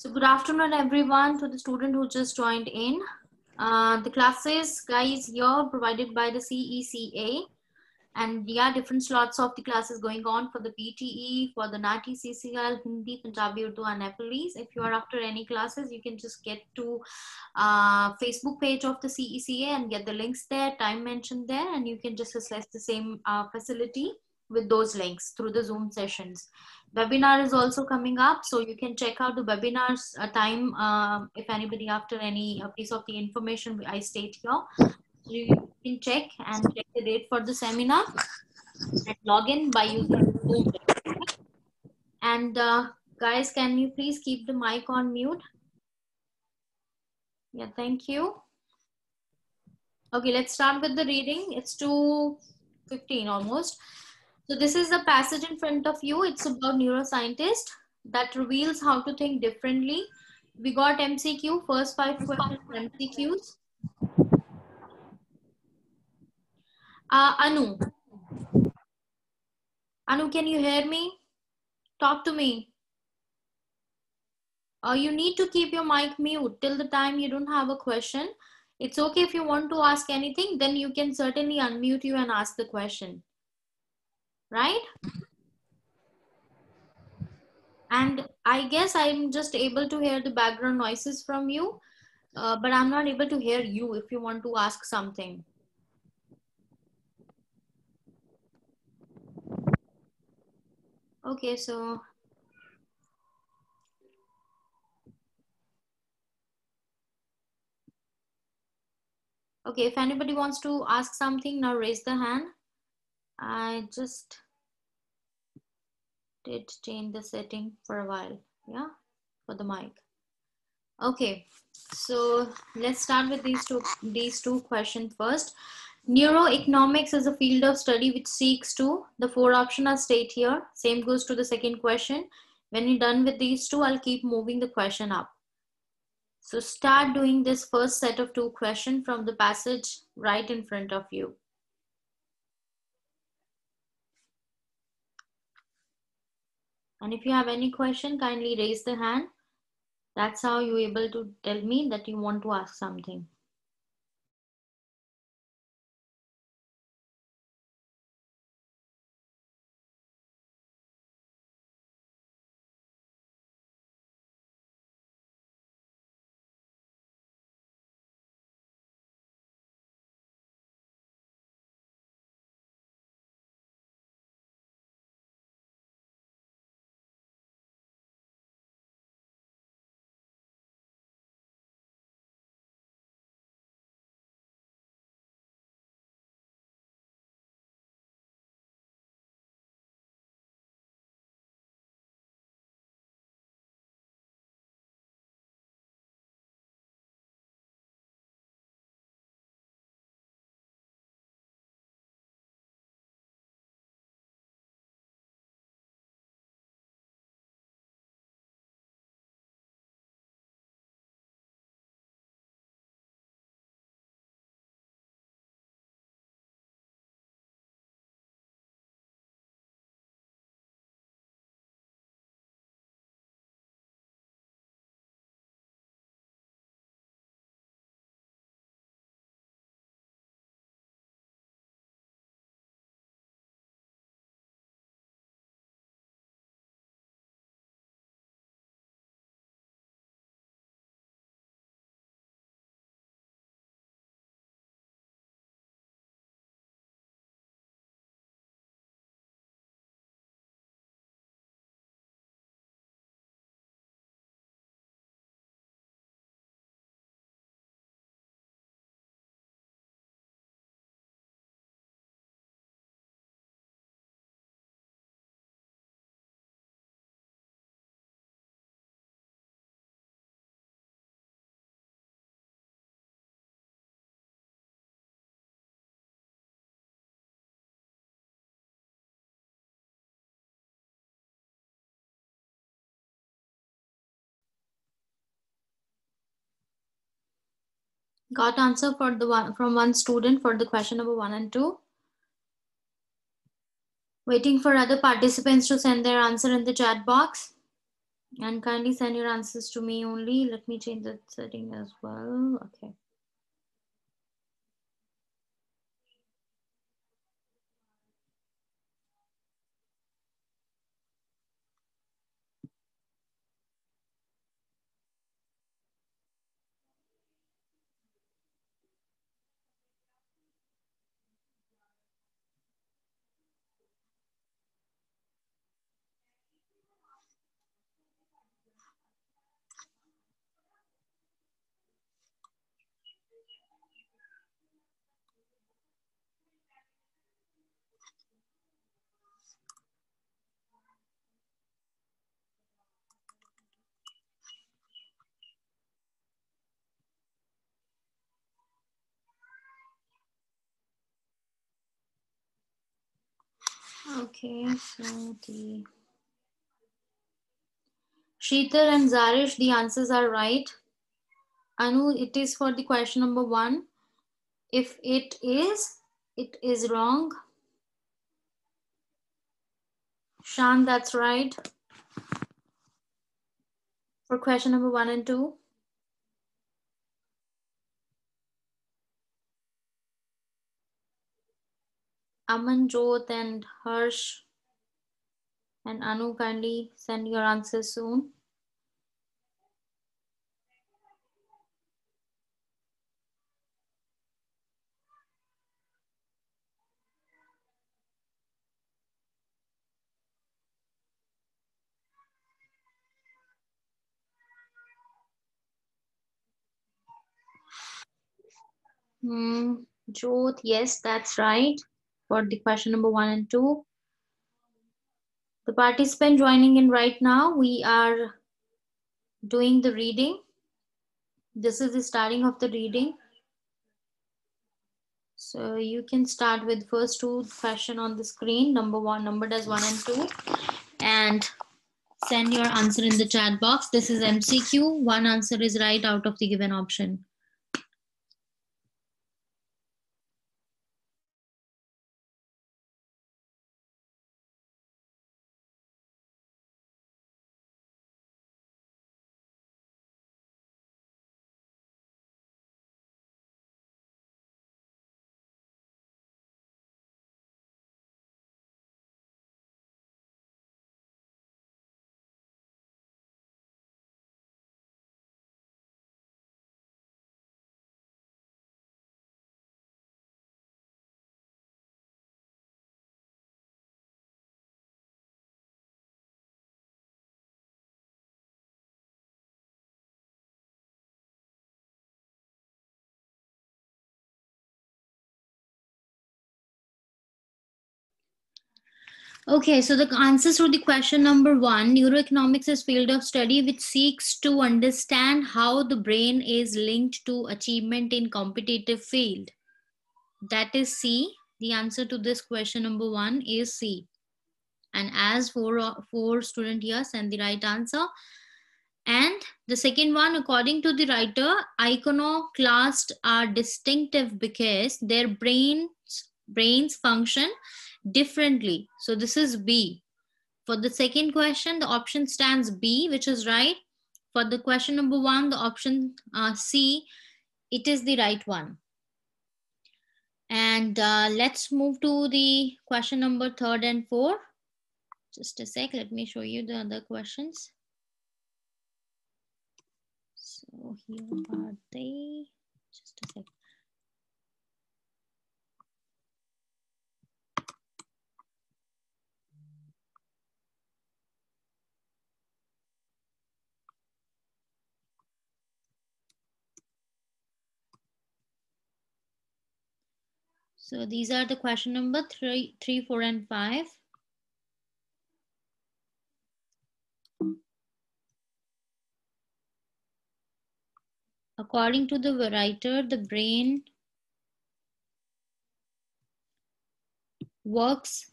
So good afternoon, everyone, to the student who just joined in. Uh, the classes, guys, here provided by the CECA. And yeah, different slots of the classes going on for the PTE, for the NAATI, CCL, Hindi, Punjabi, Urdu, and Nepalese. If you are after any classes, you can just get to uh, Facebook page of the CECA and get the links there, time mentioned there, and you can just access the same uh, facility with those links through the Zoom sessions. Webinar is also coming up, so you can check out the webinars uh, time uh, if anybody after any uh, piece of the information I state here. You can check and check the date for the seminar and log in by using Zoom. And uh, guys, can you please keep the mic on mute? Yeah, thank you. Okay, let's start with the reading. It's 2.15 almost. So this is the passage in front of you. It's about neuroscientist that reveals how to think differently. We got MCQ, first five questions MCQs. Uh, Anu. Anu, can you hear me? Talk to me. Uh, you need to keep your mic mute till the time you don't have a question. It's okay if you want to ask anything, then you can certainly unmute you and ask the question right? And I guess I'm just able to hear the background noises from you, uh, but I'm not able to hear you if you want to ask something. Okay, so. Okay, if anybody wants to ask something, now raise the hand. I just did change the setting for a while, yeah, for the mic. Okay, so let's start with these two, these two questions first. Neuroeconomics is a field of study which seeks to, the four options are state here. Same goes to the second question. When you're done with these two, I'll keep moving the question up. So start doing this first set of two questions from the passage right in front of you. And if you have any question, kindly raise the hand. That's how you're able to tell me that you want to ask something. Got answer for the one from one student for the question number one and two. Waiting for other participants to send their answer in the chat box. And kindly send your answers to me only. Let me change that setting as well. Okay. Okay, so the Sheetal and Zarish, the answers are right. Anu, it is for the question number one. If it is, it is wrong. Shan, that's right. For question number one and two. Aman, Jot, and Harsh and Anu, kindly send your answers soon. Hmm. Jot, yes, that's right. For the question number one and two. The participant joining in right now, we are doing the reading. This is the starting of the reading. So you can start with first two question on the screen, number one, numbered as one and two, and send your answer in the chat box. This is MCQ. One answer is right out of the given option. Okay, so the answers to the question number one, neuroeconomics is field of study which seeks to understand how the brain is linked to achievement in competitive field. That is C. The answer to this question number one is C. And as for four student here send the right answer. And the second one, according to the writer, iconoclasts are distinctive because their brains brains function differently. So this is B. For the second question, the option stands B, which is right. For the question number one, the option uh, C, it is the right one. And uh, let's move to the question number third and four. Just a sec, let me show you the other questions. So here are they, just a sec. So these are the question number three, three, four, and five. According to the writer, the brain works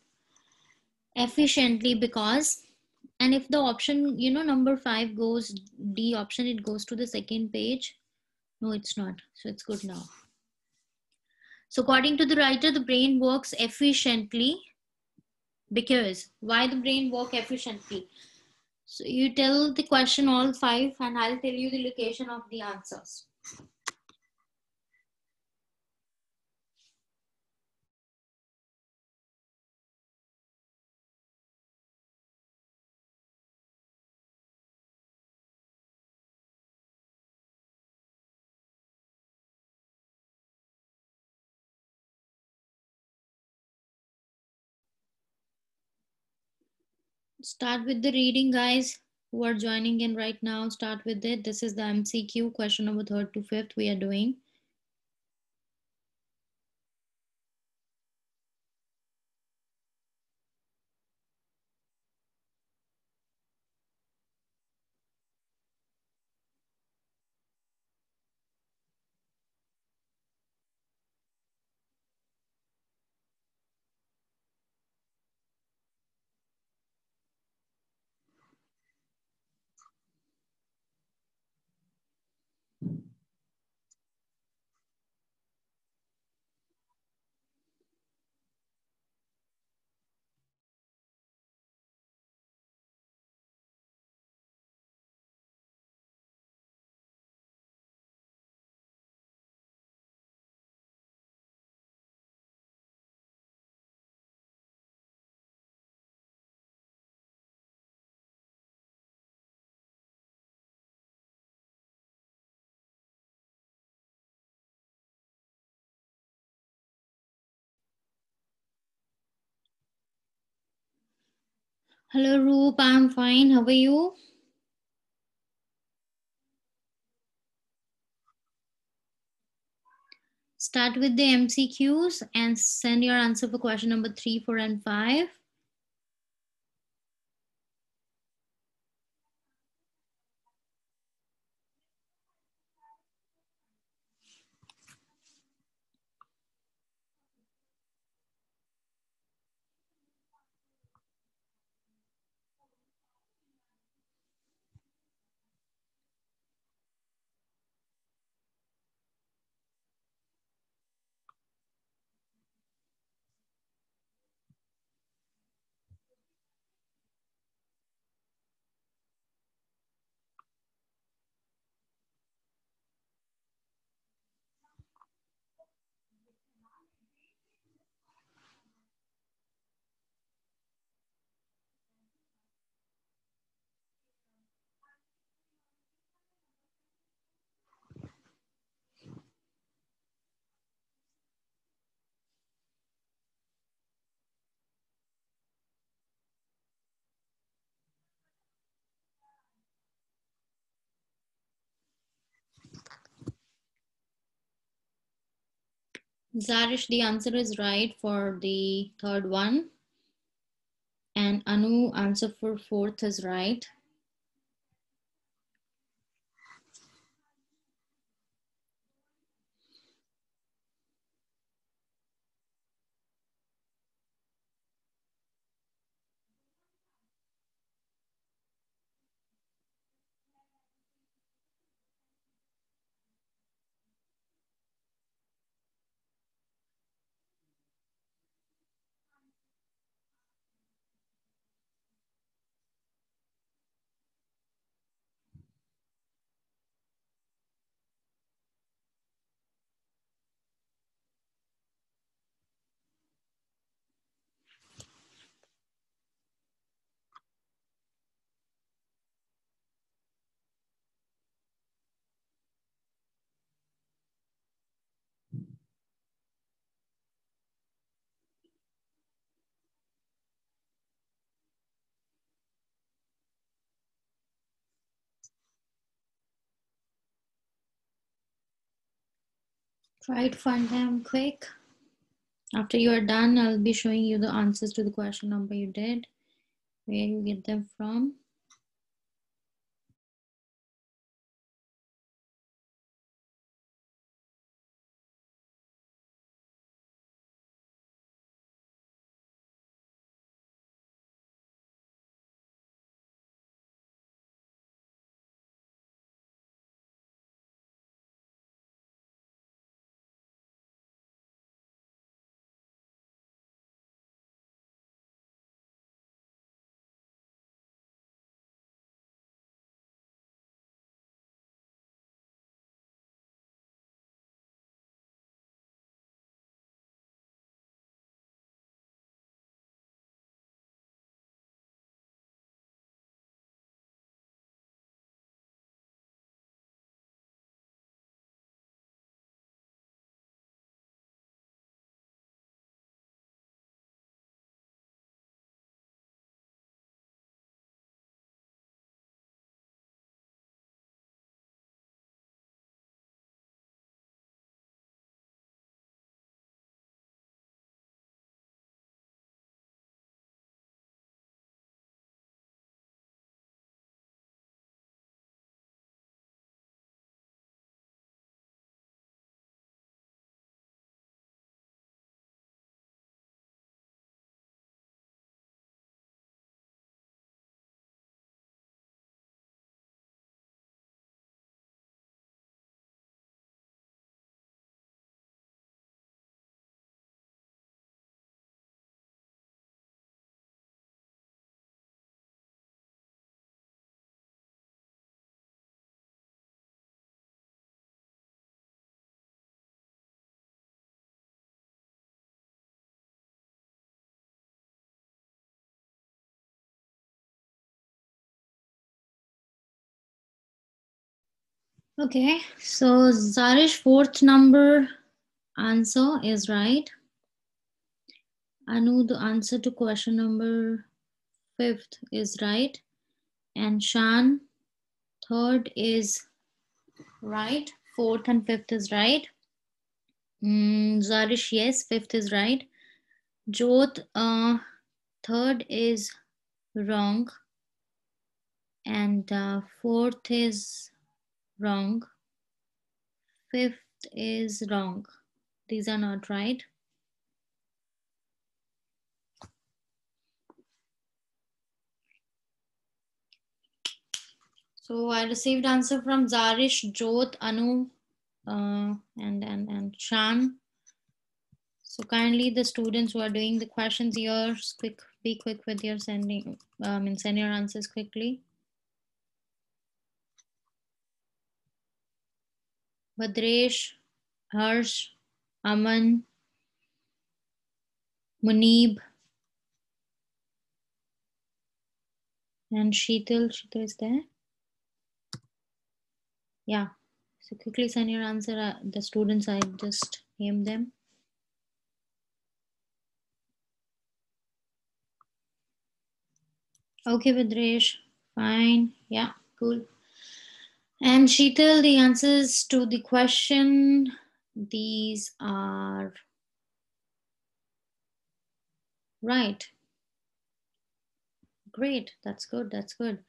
efficiently because and if the option you know number five goes d option it goes to the second page. No it's not. So it's good now so according to the writer, the brain works efficiently because why the brain work efficiently? So you tell the question all five and I'll tell you the location of the answers. Start with the reading, guys who are joining in right now. Start with it. This is the MCQ question number third to fifth we are doing. Hello, Roop. I'm fine. How are you? Start with the MCQs and send your answer for question number three, four, and five. Zarish, the answer is right for the third one. And Anu, answer for fourth is right. Try to find them quick. After you are done, I'll be showing you the answers to the question number you did, where you get them from. Okay, so Zarish fourth number answer is right. Anu, the answer to question number fifth is right. And Shan, third is right. Fourth and fifth is right. Mm, Zarish, yes, fifth is right. Jot, uh, third is wrong. And uh, fourth is wrong. Fifth is wrong. These are not right. So I received answer from Zarish, Jot, Anu, uh, and, and, and Shan. So kindly the students who are doing the questions here, quick, be quick with your sending, um, and send your answers quickly. Badresh, Harsh, Aman, Munib, and Sheetal. Sheetal is there. Yeah. So quickly send your answer. Uh, the students, I just name them. Okay, Vidresh. Fine. Yeah, cool. And Sheetal, the answers to the question, these are right. Great. That's good. That's good.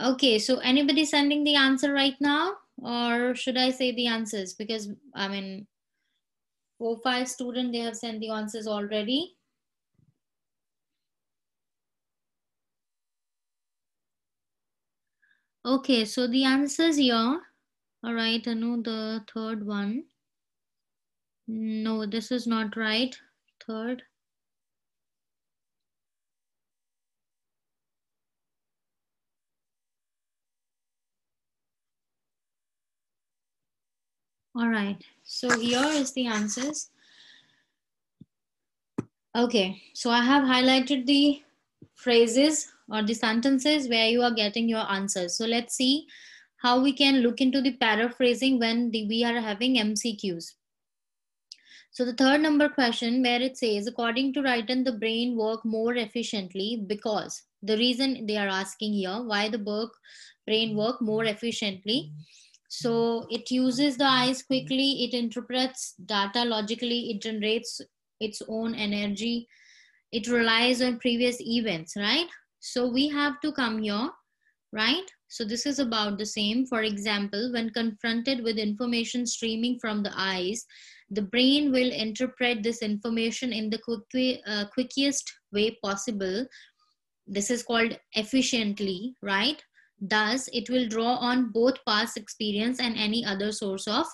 Okay, so anybody sending the answer right now? Or should I say the answers? Because I mean, four, five student, they have sent the answers already. Okay, so the answers here. All right, know the third one. No, this is not right. Third. All right, so here is the answers. Okay, so I have highlighted the phrases or the sentences where you are getting your answers. So let's see how we can look into the paraphrasing when the, we are having MCQs. So the third number question where it says, according to Wrighton, the brain work more efficiently because the reason they are asking here, why the work, brain work more efficiently so it uses the eyes quickly, it interprets data logically, it generates its own energy, it relies on previous events, right? So we have to come here, right? So this is about the same. For example, when confronted with information streaming from the eyes, the brain will interpret this information in the quick, uh, quickest way possible. This is called efficiently, right? Thus, it will draw on both past experience and any other source of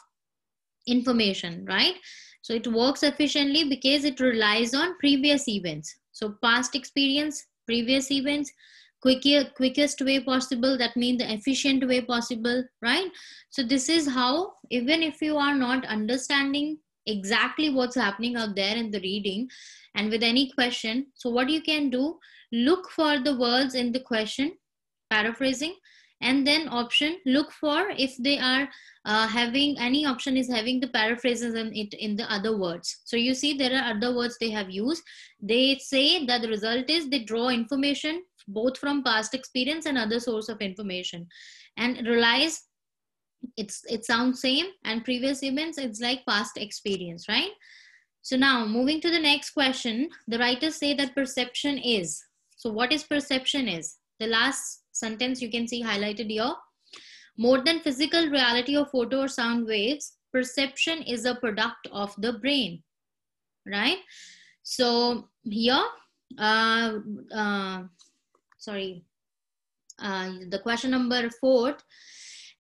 information, right? So it works efficiently because it relies on previous events. So past experience, previous events, quicker, quickest way possible, that means the efficient way possible, right? So this is how, even if you are not understanding exactly what's happening out there in the reading and with any question, so what you can do, look for the words in the question paraphrasing and then option look for if they are uh, having any option is having the paraphrases in it in the other words. So you see there are other words they have used. They say that the result is they draw information both from past experience and other source of information. And relies it's it sounds same and previous events it's like past experience right? So now moving to the next question the writers say that perception is. So what is perception is? The last sentence you can see highlighted here. More than physical reality of photo or sound waves, perception is a product of the brain, right? So here, uh, uh, sorry, uh, the question number four,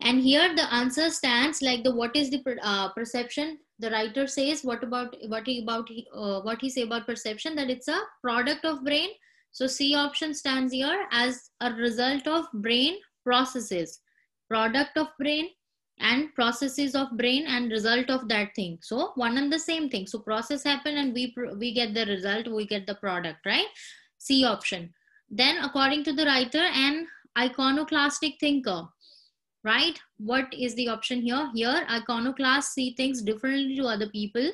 and here the answer stands like the what is the uh, perception the writer says what about what he about uh, what he say about perception that it's a product of brain so C option stands here as a result of brain processes, product of brain and processes of brain and result of that thing. So one and the same thing. So process happen and we, we get the result, we get the product, right? C option. Then according to the writer, an iconoclastic thinker. right? What is the option here? Here, iconoclasts see things differently to other people.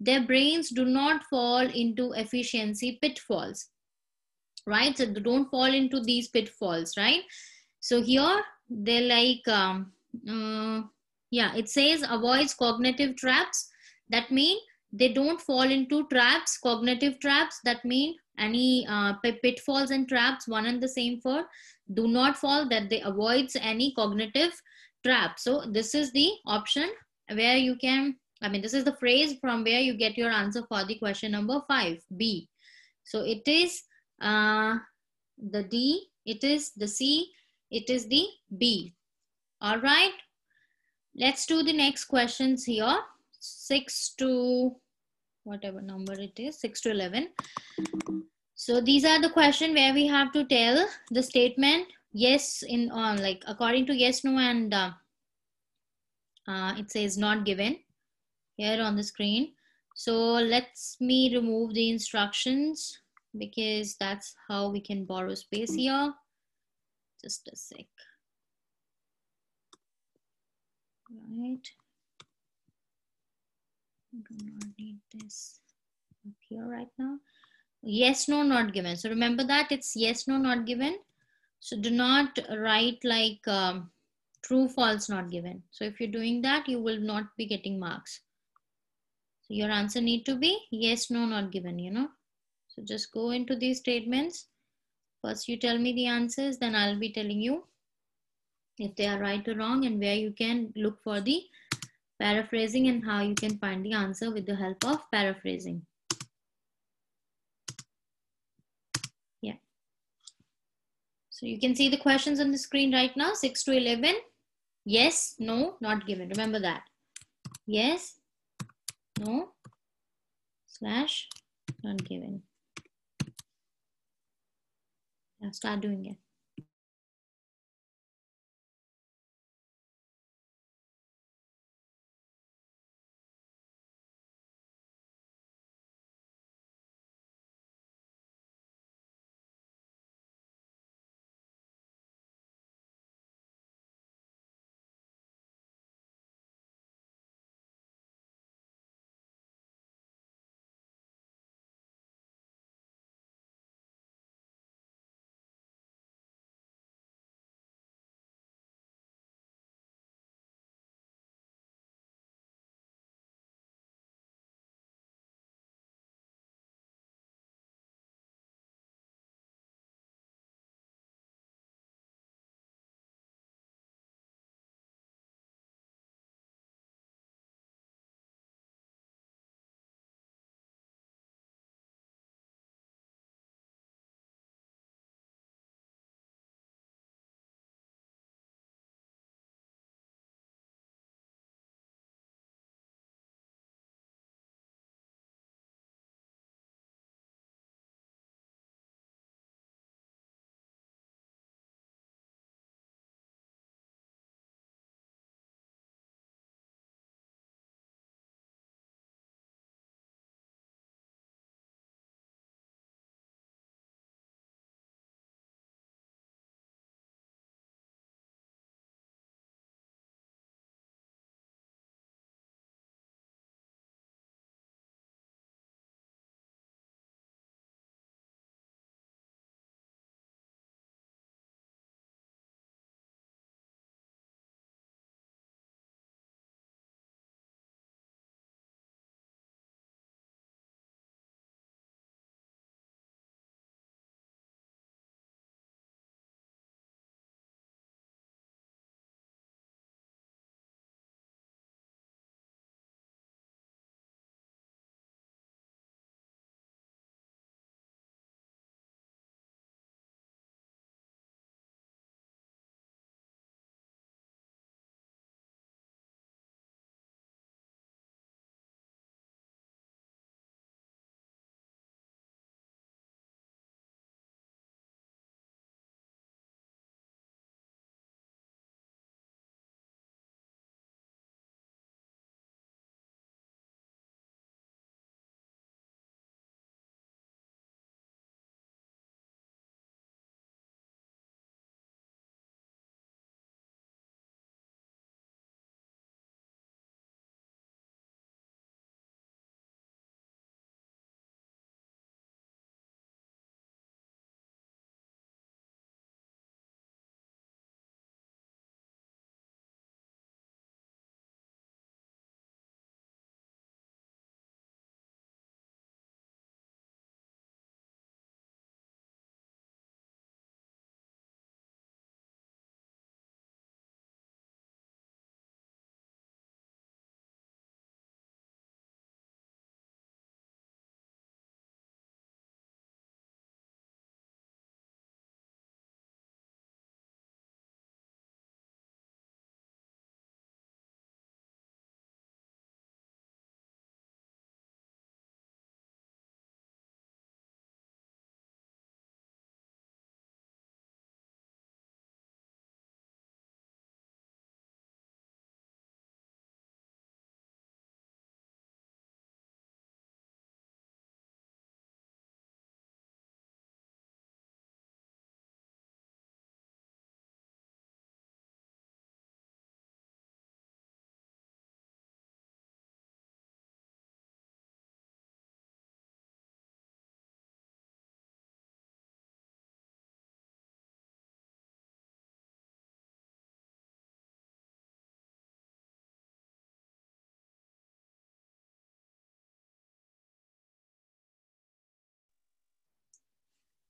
Their brains do not fall into efficiency pitfalls, right? So don't fall into these pitfalls, right? So here, they're like, um, uh, yeah, it says avoids cognitive traps. That mean they don't fall into traps, cognitive traps. That mean any uh, pitfalls and traps, one and the same for do not fall that they avoids any cognitive trap. So this is the option where you can, I mean, this is the phrase from where you get your answer for the question number five, B. So it is uh, the D, it is the C, it is the B. All right. Let's do the next questions here. Six to whatever number it is, six to 11. So these are the question where we have to tell the statement yes in uh, like according to yes, no, and uh, uh, it says not given here on the screen. So let's me remove the instructions because that's how we can borrow space here. Just a sec. Right. do not need this up here right now yes no not given so remember that it's yes no not given so do not write like um, true false not given so if you're doing that you will not be getting marks so your answer need to be yes no not given you know so just go into these statements first you tell me the answers then i'll be telling you if they are right or wrong and where you can look for the paraphrasing and how you can find the answer with the help of paraphrasing Yeah. So you can see the questions on the screen right now, 6 to 11. Yes, no, not given. Remember that. Yes, no, slash, not given. Now start doing it.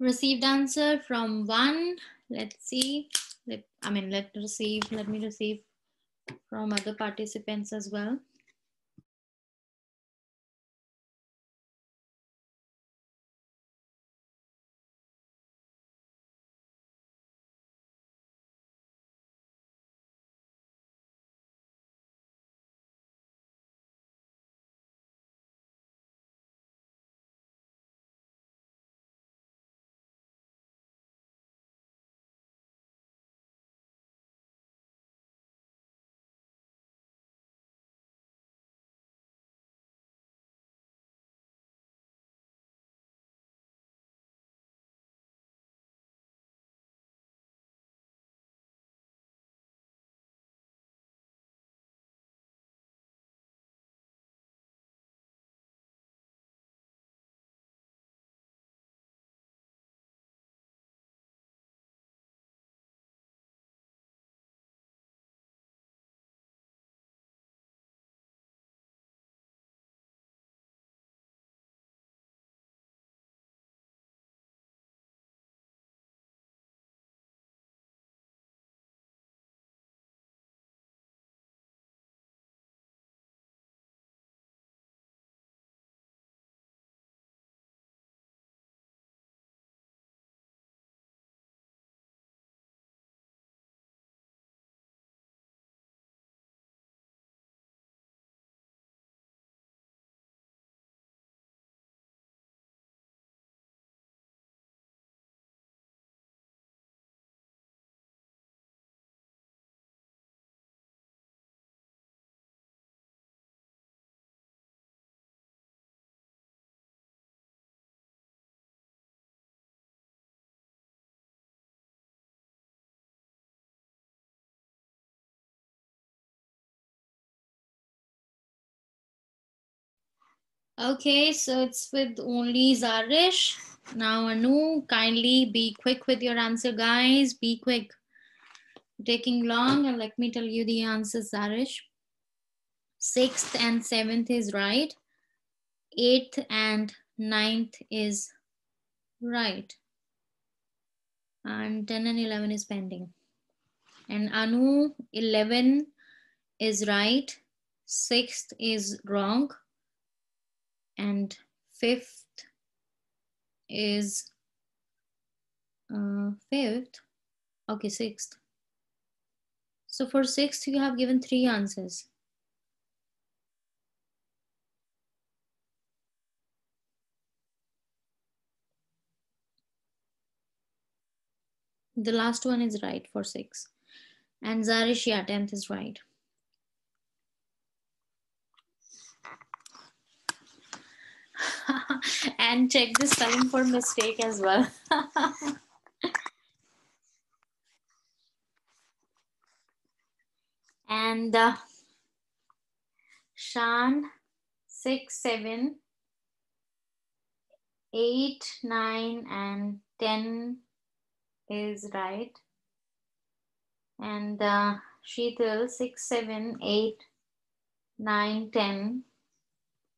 Received answer from one. Let's see. Let, I mean, let receive, let me receive from other participants as well. Okay, so it's with only Zarish. Now, Anu, kindly be quick with your answer, guys. Be quick. Taking long, and let me tell you the answers, Zarish. Sixth and seventh is right. Eighth and ninth is right. And 10 and 11 is pending. And Anu, 11 is right. Sixth is wrong and fifth is uh, fifth. Okay, sixth. So for sixth, you have given three answers. The last one is right for six. And Zarish, yeah, 10th is right. and check the spelling for mistake as well. and uh, Shan, six, seven, eight, nine, and 10 is right. And uh, Sheetal, six, seven, eight, nine, 10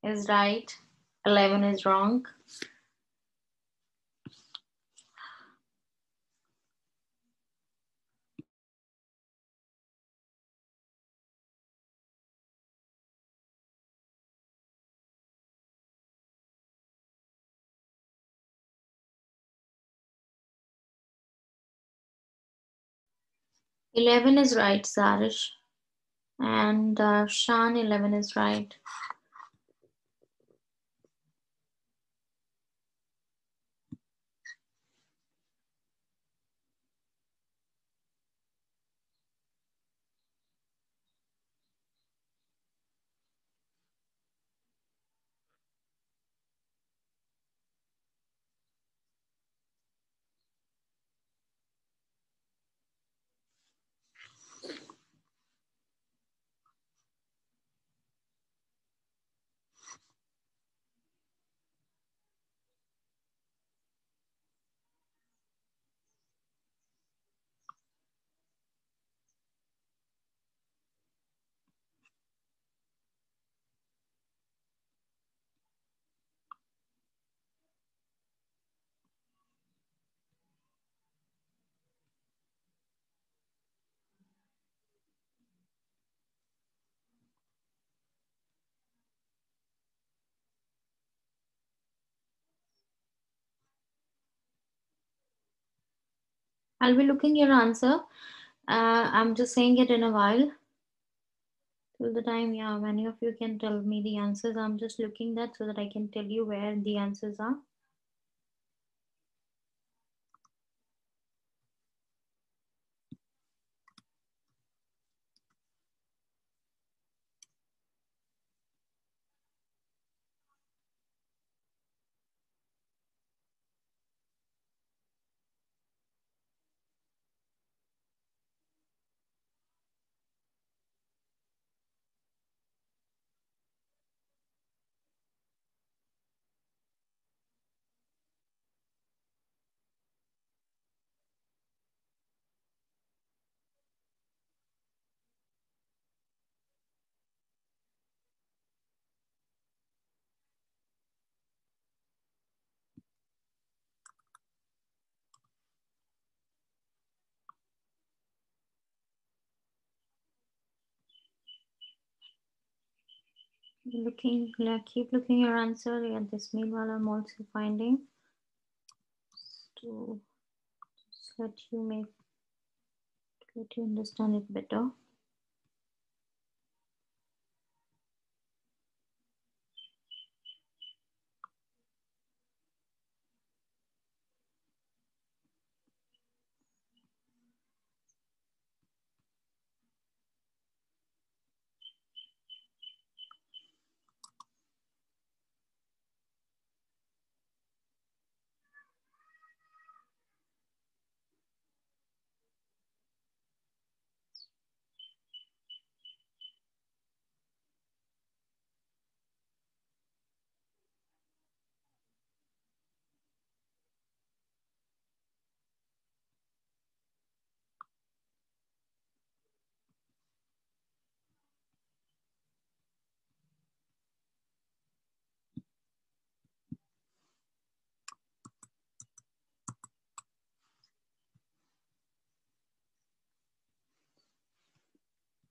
is right. 11 is wrong. Eleven is right, Zarish. And uh, Shan, 11 is right. I'll be looking your answer. Uh, I'm just saying it in a while. Till the time, yeah, many of you can tell me the answers. I'm just looking that so that I can tell you where the answers are. Looking yeah, keep looking your answer at this meanwhile i'm also finding. To just let you make let you understand it better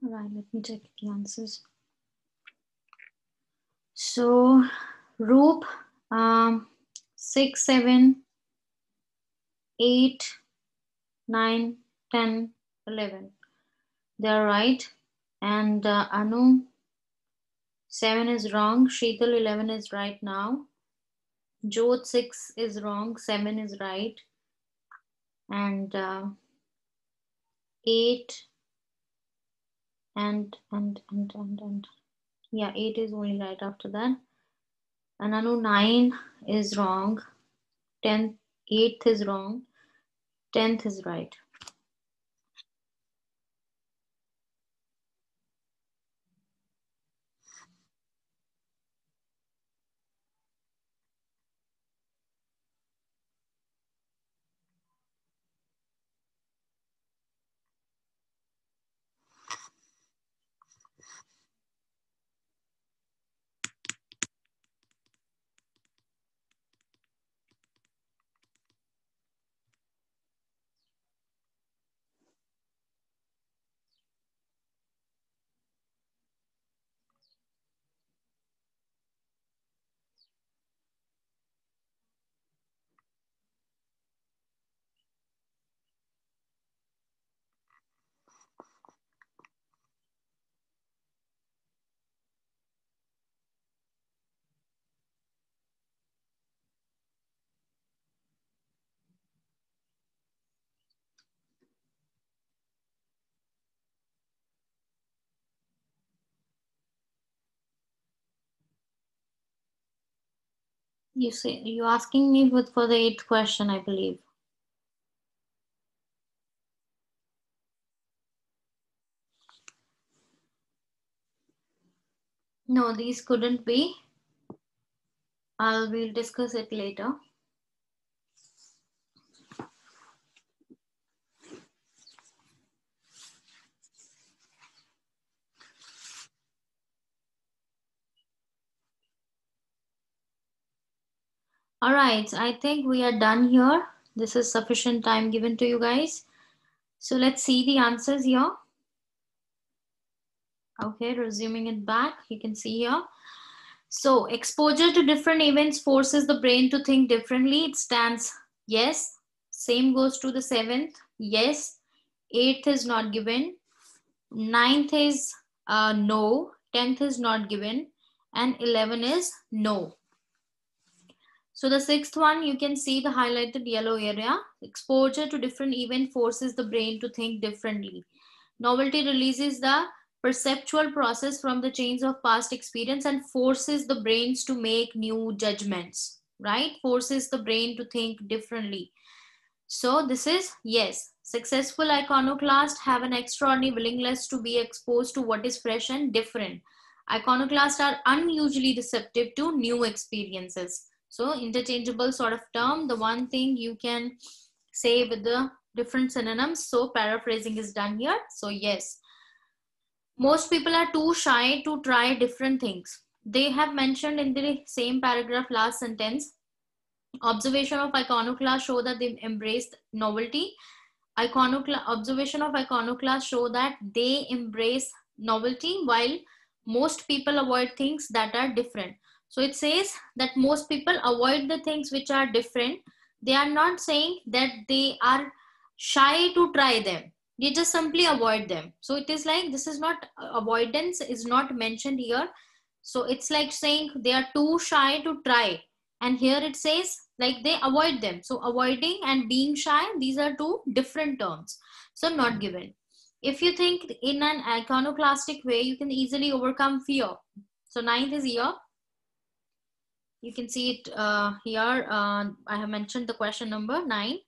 All right, let me check the answers. So, Roop, um, six, seven, eight, nine, ten, eleven. They're right. And uh, Anu, seven is wrong. Sheetal, 11 is right now. Jodh, six is wrong. Seven is right. And uh, eight, and and and and and. Yeah 8 is only right after that. And I know 9 is wrong. 10th 8th is wrong. 10th is right You say you asking me with for the eighth question, I believe. No, these couldn't be. I'll we'll discuss it later. All right, I think we are done here. This is sufficient time given to you guys. So let's see the answers here. Okay, resuming it back, you can see here. So exposure to different events forces the brain to think differently. It stands yes. Same goes to the seventh, yes. Eighth is not given. Ninth is uh, no. Tenth is not given. And 11 is no. So the sixth one, you can see the highlighted yellow area. Exposure to different event forces the brain to think differently. Novelty releases the perceptual process from the chains of past experience and forces the brains to make new judgments, right? Forces the brain to think differently. So this is yes. Successful iconoclasts have an extraordinary willingness to be exposed to what is fresh and different. Iconoclasts are unusually receptive to new experiences so interchangeable sort of term, the one thing you can say with the different synonyms. So paraphrasing is done here. So yes, most people are too shy to try different things. They have mentioned in the same paragraph last sentence, observation of iconoclasts show that they embraced novelty. Iconoclast observation of iconoclasts show that they embrace novelty while most people avoid things that are different. So it says that most people avoid the things which are different. They are not saying that they are shy to try them. They just simply avoid them. So it is like this is not avoidance is not mentioned here. So it's like saying they are too shy to try. And here it says like they avoid them. So avoiding and being shy, these are two different terms. So not given. If you think in an iconoclastic way, you can easily overcome fear. So ninth is here you can see it uh, here. Uh, I have mentioned the question number nine.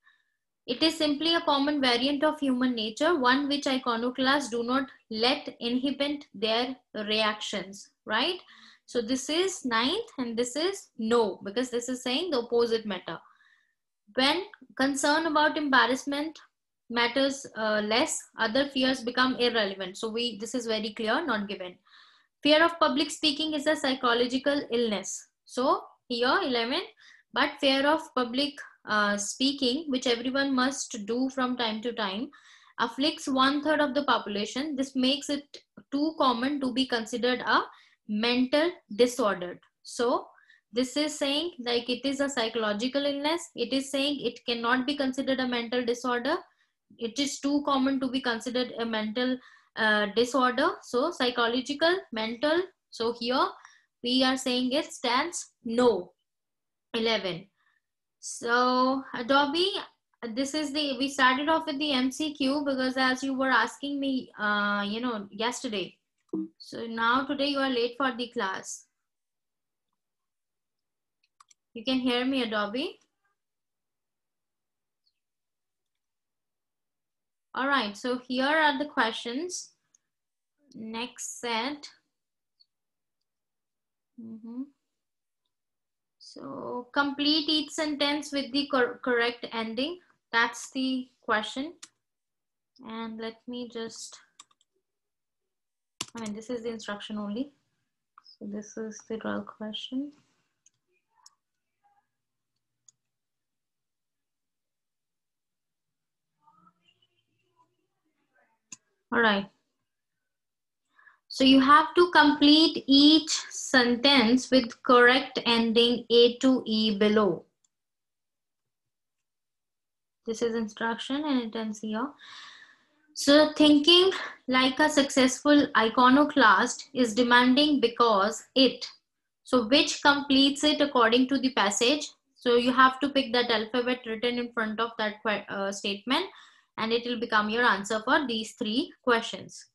It is simply a common variant of human nature, one which iconoclasts do not let inhibit their reactions, right? So this is ninth and this is no, because this is saying the opposite matter. When concern about embarrassment matters uh, less, other fears become irrelevant. So we this is very clear, not given. Fear of public speaking is a psychological illness. So here 11, but fear of public uh, speaking, which everyone must do from time to time, afflicts one third of the population. This makes it too common to be considered a mental disorder. So this is saying like it is a psychological illness. It is saying it cannot be considered a mental disorder. It is too common to be considered a mental uh, disorder. So psychological, mental. So here we are saying it stands no. 11 so adobe this is the we started off with the mcq because as you were asking me uh, you know yesterday. So now today you are late for the class. You can hear me adobe? All right so here are the questions. Next set Mm -hmm. So complete each sentence with the cor correct ending. That's the question. And let me just, I mean, this is the instruction only. So this is the real question. All right. So you have to complete each sentence with correct ending A to E below. This is instruction and it ends here. So thinking like a successful iconoclast is demanding because it. So which completes it according to the passage. So you have to pick that alphabet written in front of that uh, statement and it will become your answer for these three questions.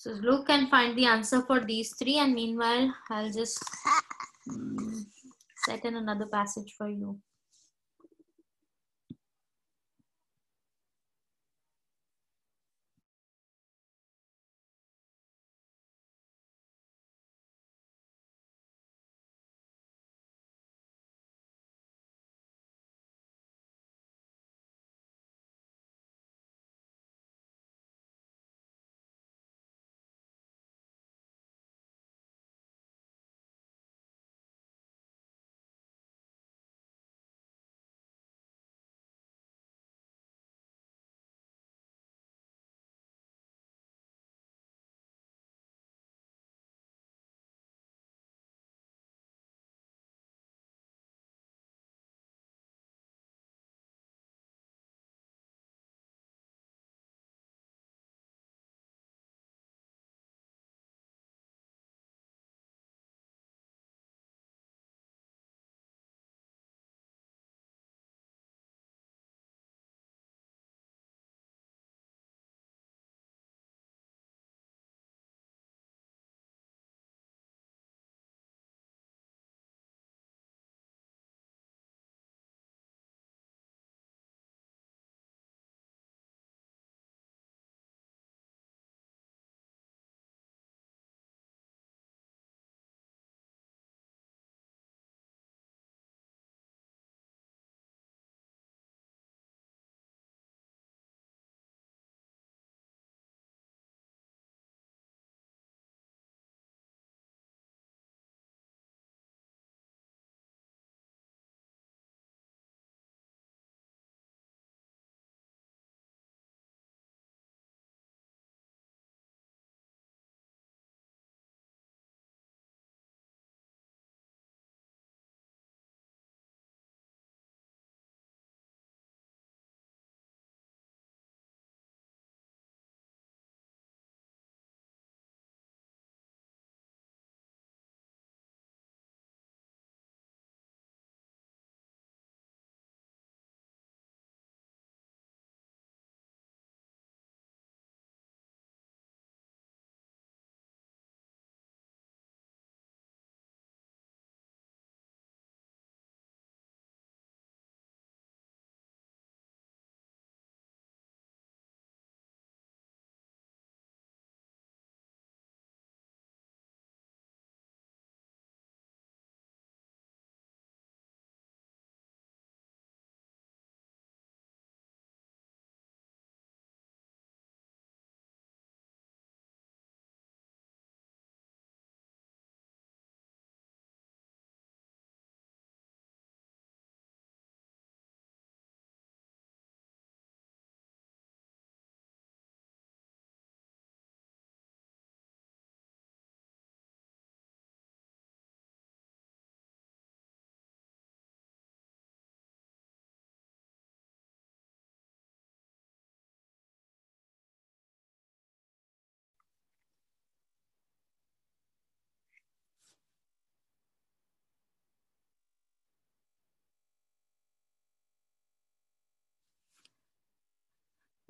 So look and find the answer for these three and meanwhile I'll just um, set in another passage for you.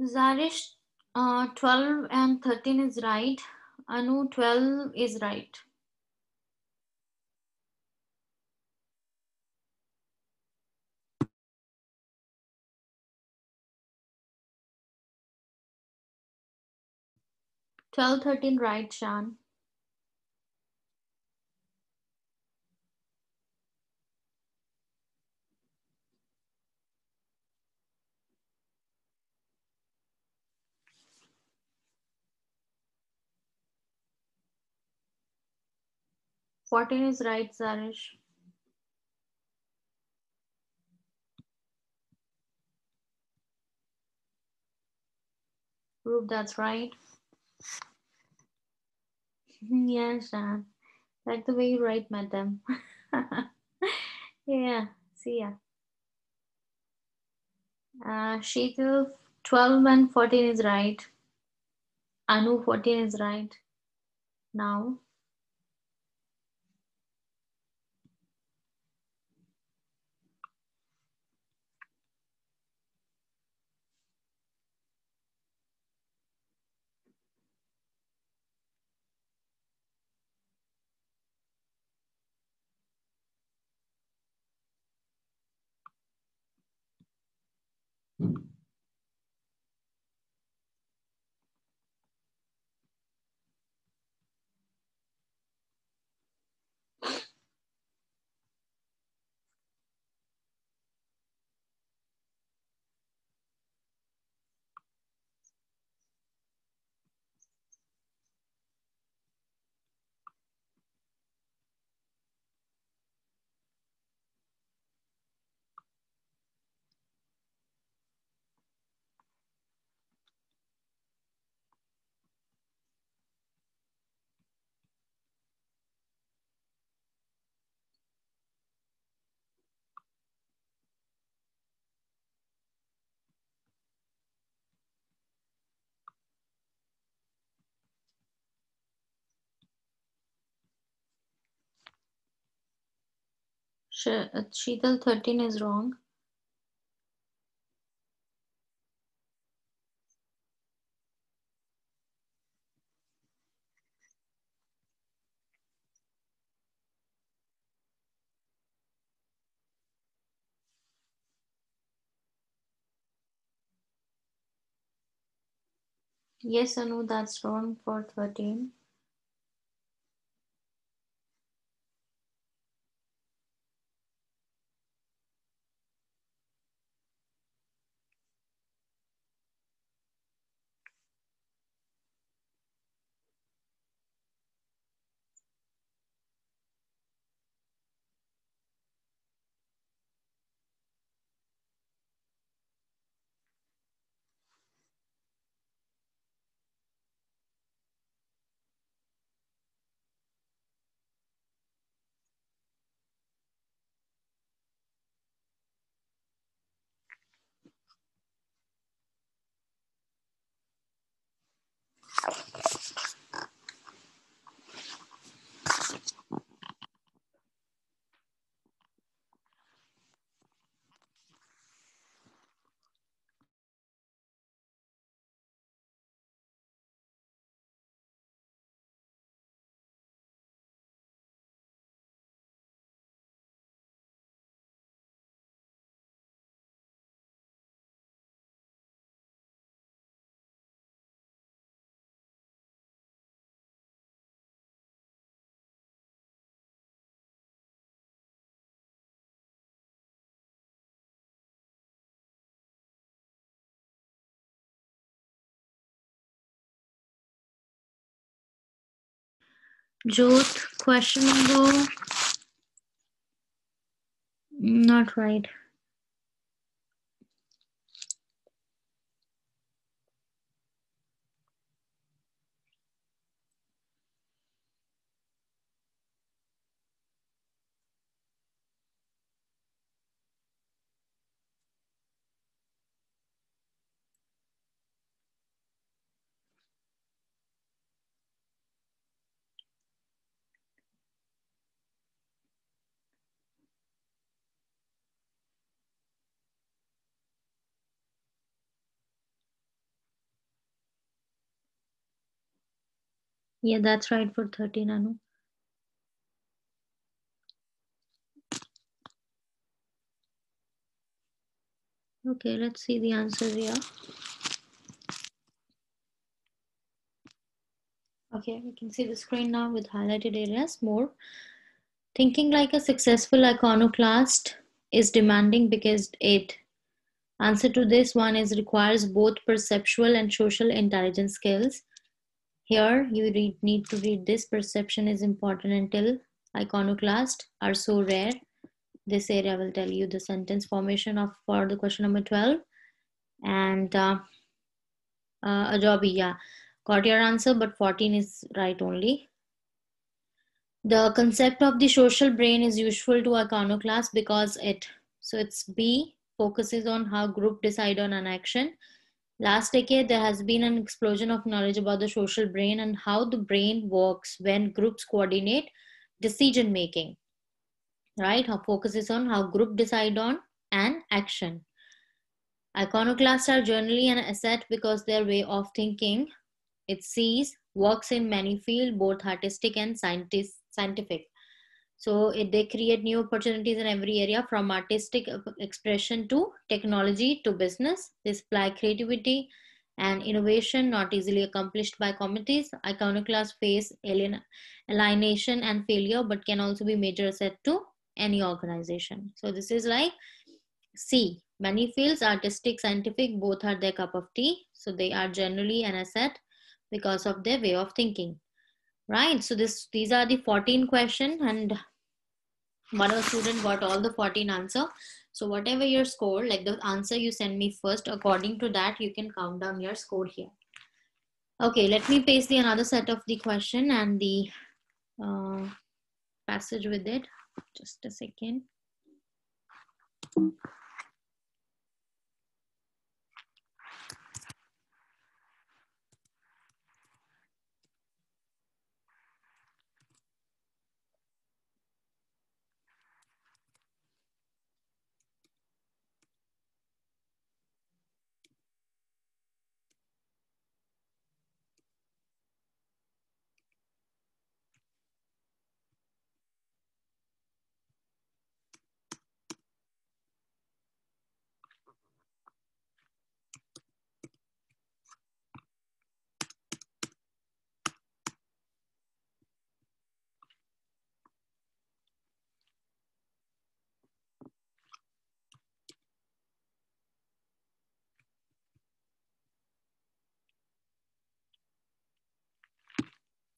Zarish, uh, 12 and 13 is right. Anu, 12 is right. Twelve, thirteen, right, Shan. Fourteen is right, Zarish. Rup, that's right. Shan. Like the way you write, madam. yeah, see ya. Uh, Sheetal, 12 and 14 is right. Anu, 14 is right. Now, Sh- Uh, Sheetal, 13 is wrong. Yes, Anu, that's wrong for 13. Jyoth, question number. Not right. Yeah, that's right for 13, Anu. Okay, let's see the answer here. Okay, we can see the screen now with highlighted areas more. Thinking like a successful iconoclast is demanding because it answer to this one is requires both perceptual and social intelligence skills. Here you read, need to read this perception is important until iconoclast are so rare. This area will tell you the sentence formation of for the question number 12 and uh, uh, Ajobi, yeah got your answer, but 14 is right only. The concept of the social brain is useful to iconoclast because it, so it's B, focuses on how group decide on an action. Last decade, there has been an explosion of knowledge about the social brain and how the brain works when groups coordinate decision making. Right? How focuses on how group decide on an action. Iconoclasts are generally an asset because their way of thinking it sees works in many fields, both artistic and scientific. So it, they create new opportunities in every area from artistic expression to technology to business. They supply creativity and innovation not easily accomplished by committees. Iconoclasts face alien, alienation and failure, but can also be major asset to any organization. So this is like C. Many fields, artistic, scientific, both are their cup of tea. So they are generally an asset because of their way of thinking right so this these are the 14 question and one of the student got all the 14 answer. So whatever your score like the answer you send me first according to that you can count down your score here. Okay let me paste the another set of the question and the uh, passage with it. Just a second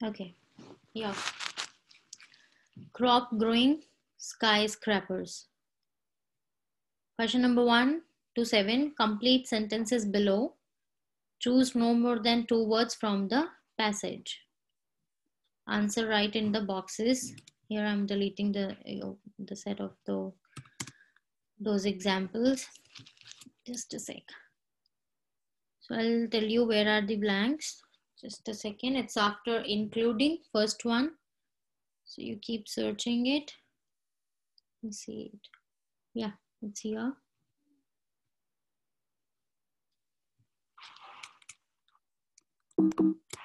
Okay, yeah. Crop growing skyscrapers. Question number one to seven, complete sentences below. Choose no more than two words from the passage. Answer right in the boxes. Here I'm deleting the, the set of the, those examples. Just a sec. So I'll tell you where are the blanks just a second. It's after including first one. So you keep searching it. And see it. Yeah it's here.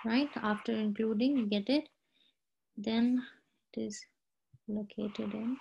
Right after including get it. Then it is located in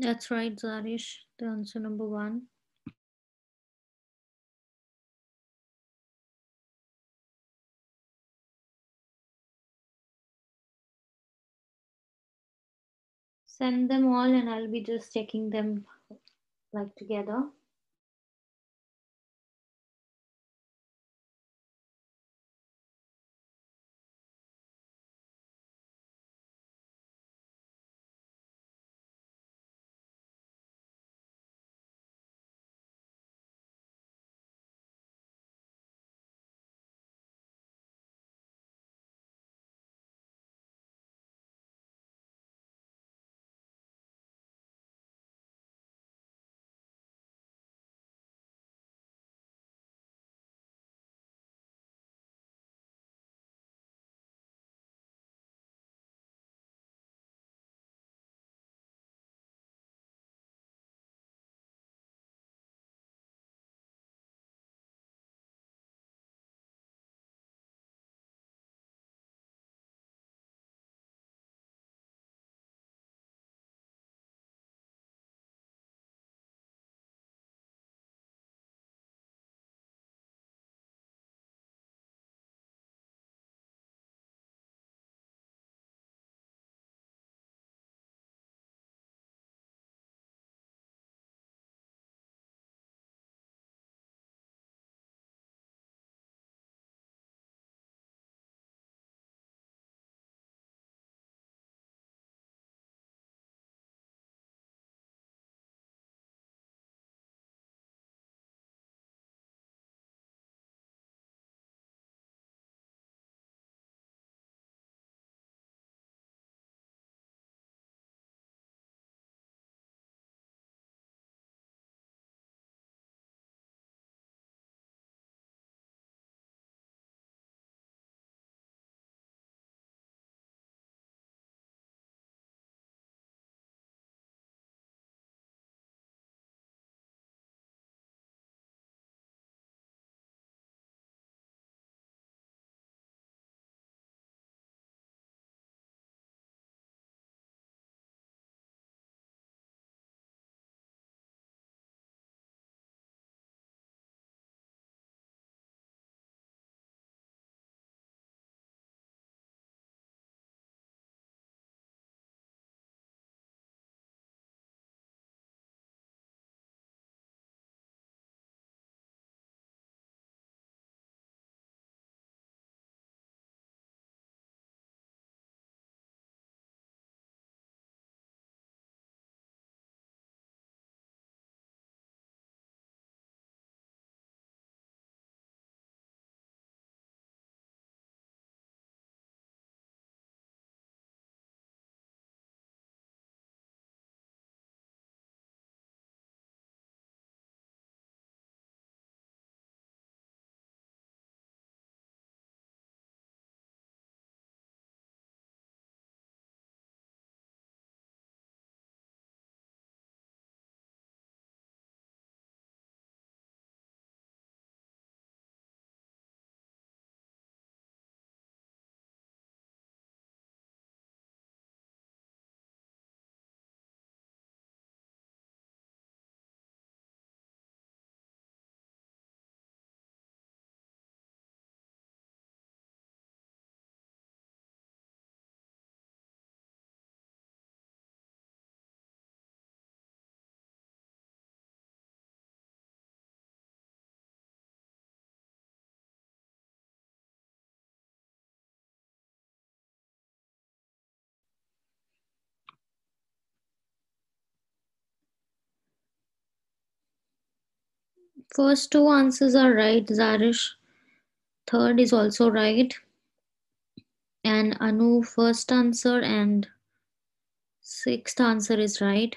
That's right, Zarish. The answer number one. Send them all and I'll be just checking them like together. First two answers are right, Zarish. Third is also right. And Anu, first answer and sixth answer is right.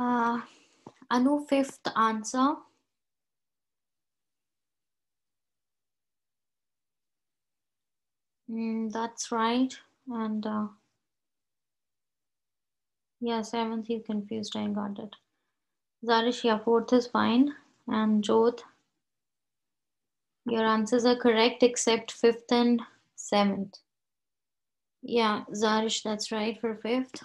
Uh, Anu, fifth answer. Mm, that's right. And uh, yeah, seventh, he's confused. I got it. Zarish, yeah, fourth is fine. And Jodh, your answers are correct except fifth and seventh. Yeah, Zarish, that's right for fifth.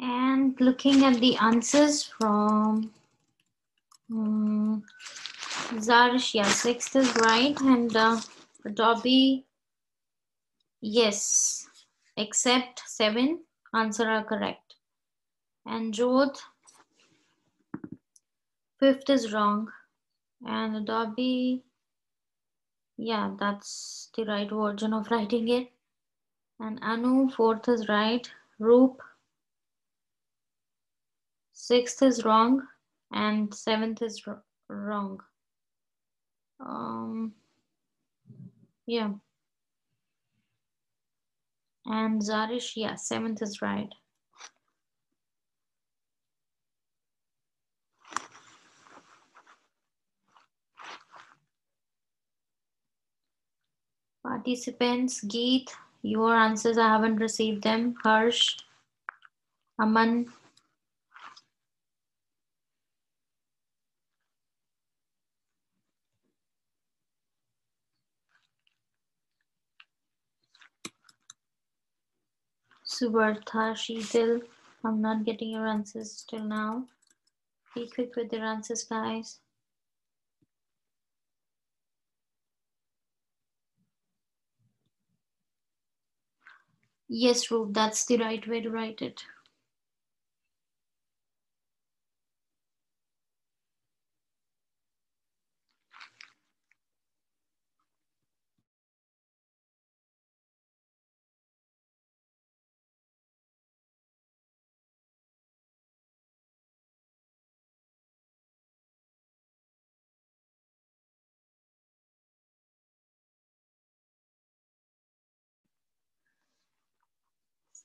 And looking at the answers from um, Zarish, yeah, sixth is right. And uh, Dobby, yes, except seven answer are correct. And Jodh, fifth is wrong. And Dobby, yeah, that's the right version of writing it. And Anu, fourth is right. Roop, sixth is wrong. And seventh is wrong. Um, yeah. And Zarish, yeah, seventh is right. Participants, Geet, your answers, I haven't received them. Harsh, Aman, Subartha, Sheetal, I'm not getting your answers till now. Be quick with your answers, guys. Yes, Ruth, that's the right way to write it.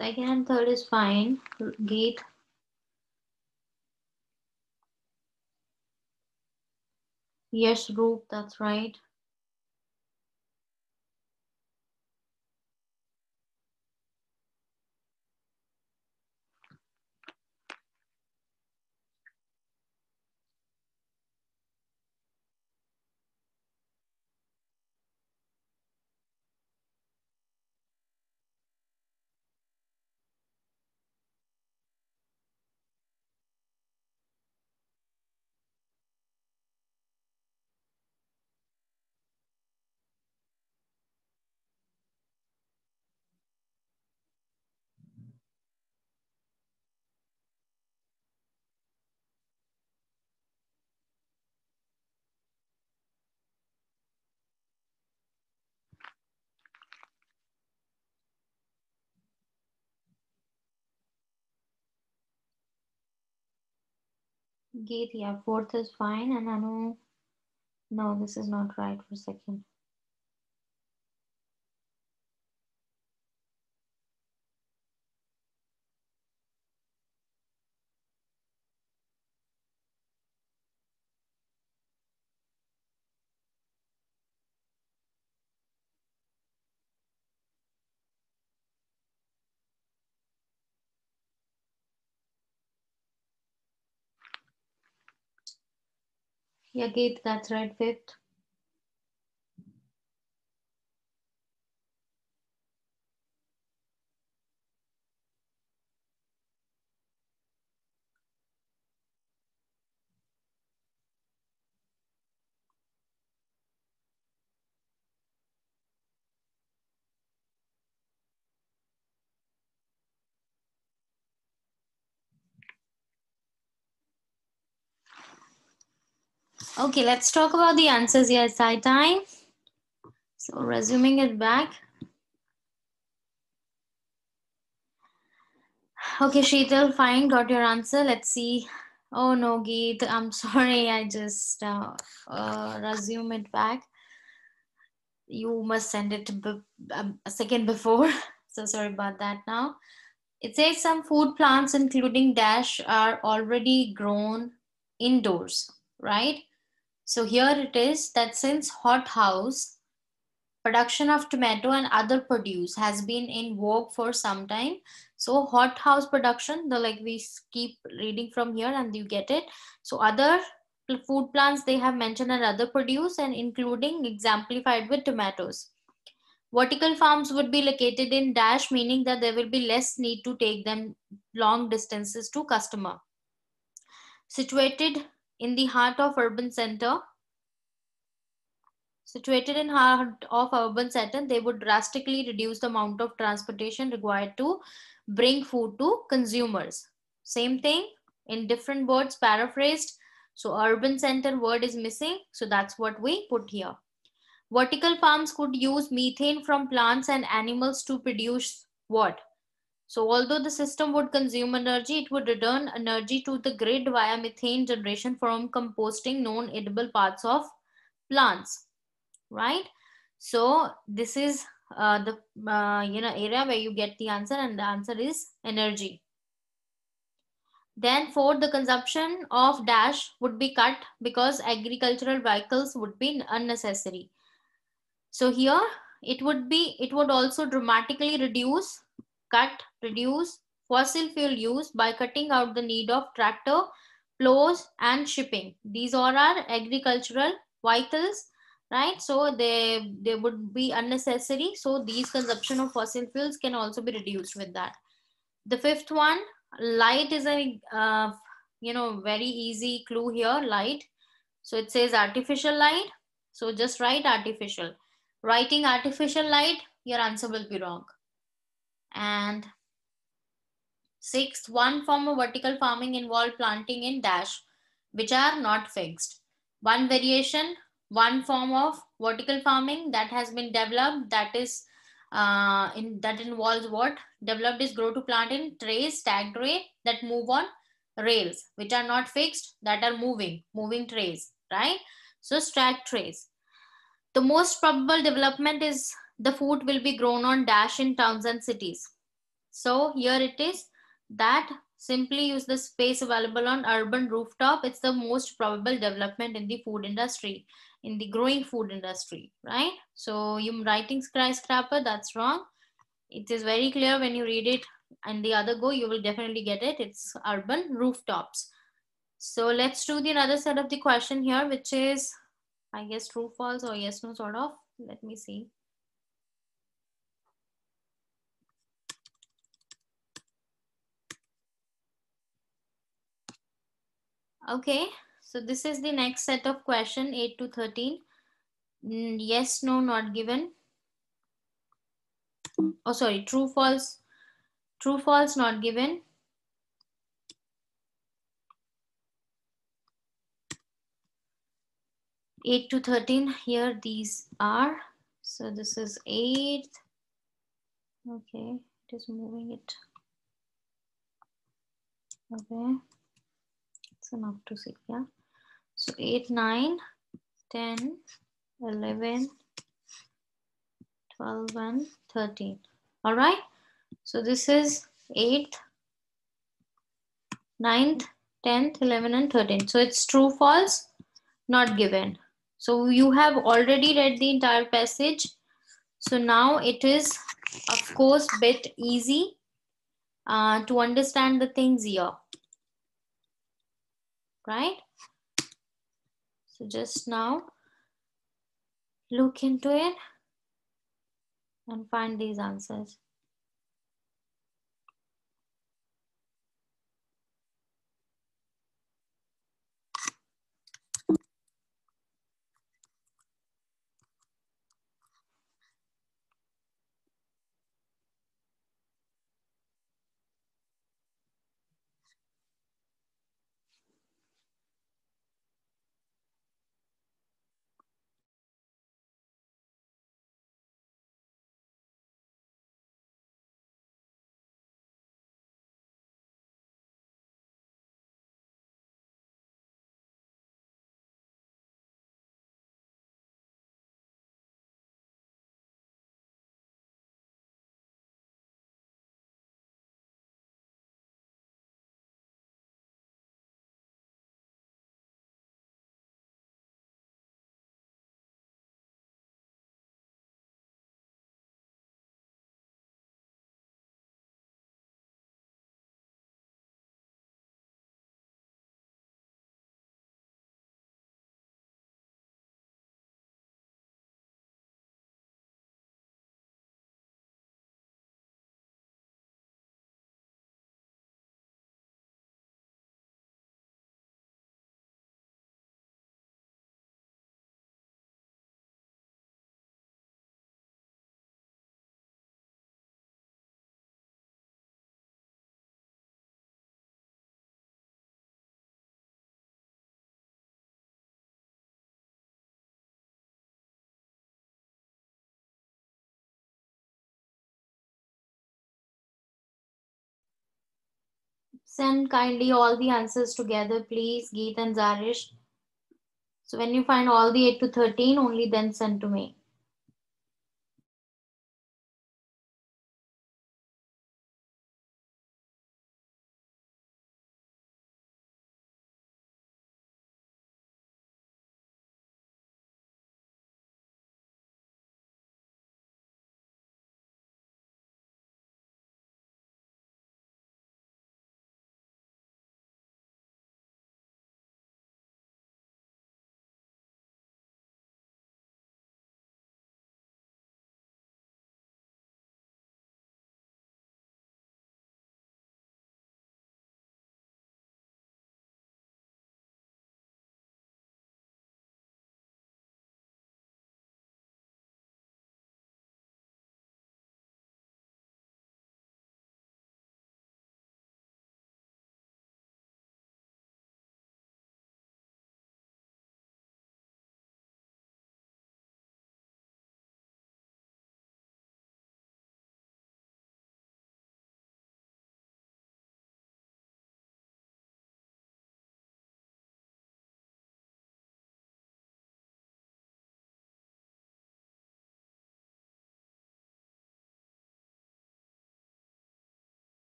Second and third is fine. Geet. Yes, Roop, that's right. Geet, yeah, fourth is fine. And Anu, no, this is not right for second. Yeah, Geet, that's right, fifth. Okay, let's talk about the answers here side time. So resuming it back. Okay, Sheetal, fine, got your answer. Let's see. Oh no, Geet, I'm sorry, I just uh, uh, resume it back. You must send it um, a second before. So sorry about that now. It says some food plants, including dash, are already grown indoors, right? So here it is that since hothouse, production of tomato and other produce has been in vogue for some time. So hothouse production, the like we keep reading from here and you get it. So other food plants they have mentioned and other produce and including exemplified with tomatoes. Vertical farms would be located in dash, meaning that there will be less need to take them long distances to customer. Situated in the heart of urban center. Situated in heart of urban center, they would drastically reduce the amount of transportation required to bring food to consumers. Same thing in different words paraphrased. So urban center word is missing. So that's what we put here. Vertical farms could use methane from plants and animals to produce what? So although the system would consume energy, it would return energy to the grid via methane generation from composting non-edible parts of plants, right? So this is uh, the uh, you know area where you get the answer and the answer is energy. Then for the consumption of dash would be cut because agricultural vehicles would be unnecessary. So here it would be, it would also dramatically reduce cut, reduce fossil fuel use by cutting out the need of tractor, plows, and shipping. These are our agricultural vitals, right? So they, they would be unnecessary. So these consumption of fossil fuels can also be reduced with that. The fifth one, light is a, uh, you know, very easy clue here, light. So it says artificial light. So just write artificial. Writing artificial light, your answer will be wrong. And sixth, one form of vertical farming involved planting in dash, which are not fixed. One variation, one form of vertical farming that has been developed that is uh, in that involves what? Developed is grow to plant in trays stacked tray that move on rails which are not fixed that are moving moving trays right? So stacked trays. The most probable development is the food will be grown on dash in towns and cities So here it is that simply use the space available on urban rooftop. It's the most probable development in the food industry, in the growing food industry, right? So you writing skyscraper, that's wrong. It is very clear when you read it and the other go, you will definitely get it. It's urban rooftops. So let's do the another set of the question here, which is, I guess true, false, or yes, no, sort of. Let me see. Okay, so this is the next set of question 8 to 13. Mm, yes, no, not given. Oh, sorry, true, false. True, false, not given. Eight to 13, here these are. So this is eight. Okay, is moving it. Okay enough to see yeah? So 8 9 10 11 12 and 13 all right? So this is 8th 9th 10th 11 and 13 so it's true false? Not given. So you have already read the entire passage. So now it is of course bit easy uh, to understand the things here right? So just now look into it and find these answers. Send kindly all the answers together, please, Geet and Zarish. So when you find all the 8 to 13, only then send to me.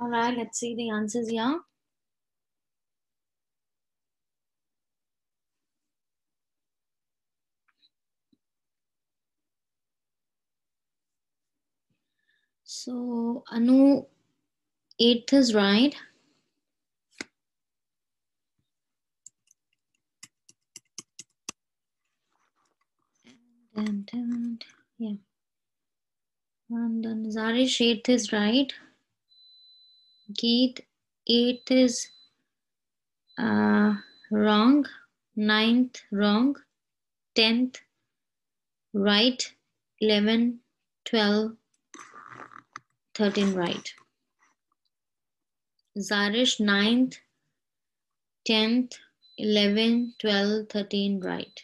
All right, let's see the answers here. So Anu, eighth is right. And, and yeah. And then Zarish eighth is right. Geet eighth is uh, wrong. Ninth wrong. Tenth right. 11, 12, 13 right. Zarish 9th, 10th, 11, 12, 13 right.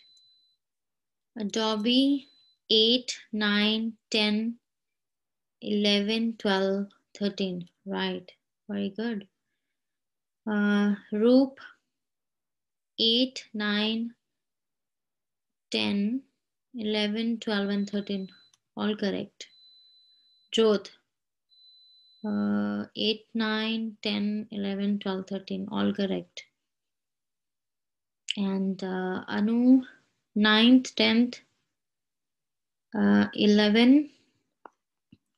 Adobe 8, 9, 10, 11, 12, 13 right. Very good. Uh, Roop 8, 9, 10, 11, 12 and 13 all correct. Jodh uh, 8, 9, 10, 11, 12, 13, all correct. And uh, Anu, 9th, 10th, uh, 11,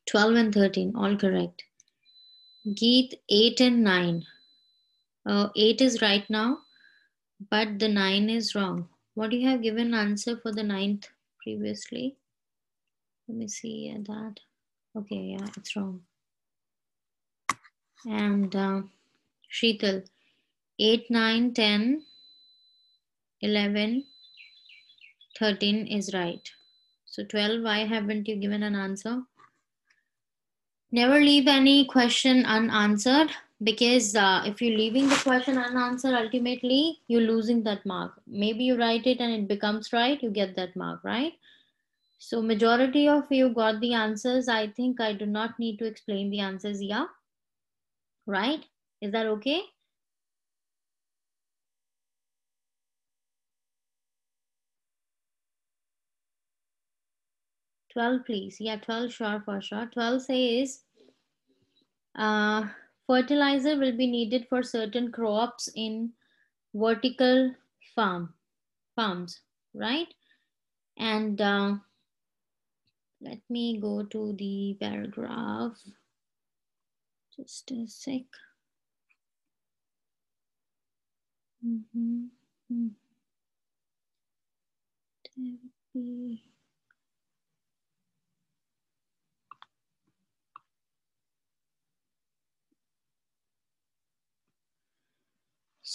12, and 13, all correct. Geet, 8 and 9. Uh, 8 is right now, but the 9 is wrong. What do you have given answer for the 9th previously? Let me see that. Okay, yeah, it's wrong and uh, Sheetal 8, 9, 10, 11, 13 is right. So 12, why haven't you given an answer? Never leave any question unanswered because uh, if you're leaving the question unanswered, ultimately you're losing that mark. Maybe you write it and it becomes right, you get that mark, right? So majority of you got the answers. I think I do not need to explain the answers yeah right? Is that okay? Twelve, please. Yeah, twelve, sure, for sure. Twelve says, uh, fertilizer will be needed for certain crops in vertical farm farms, right? And uh, let me go to the paragraph. Just a sec. Mm -hmm. Therapy.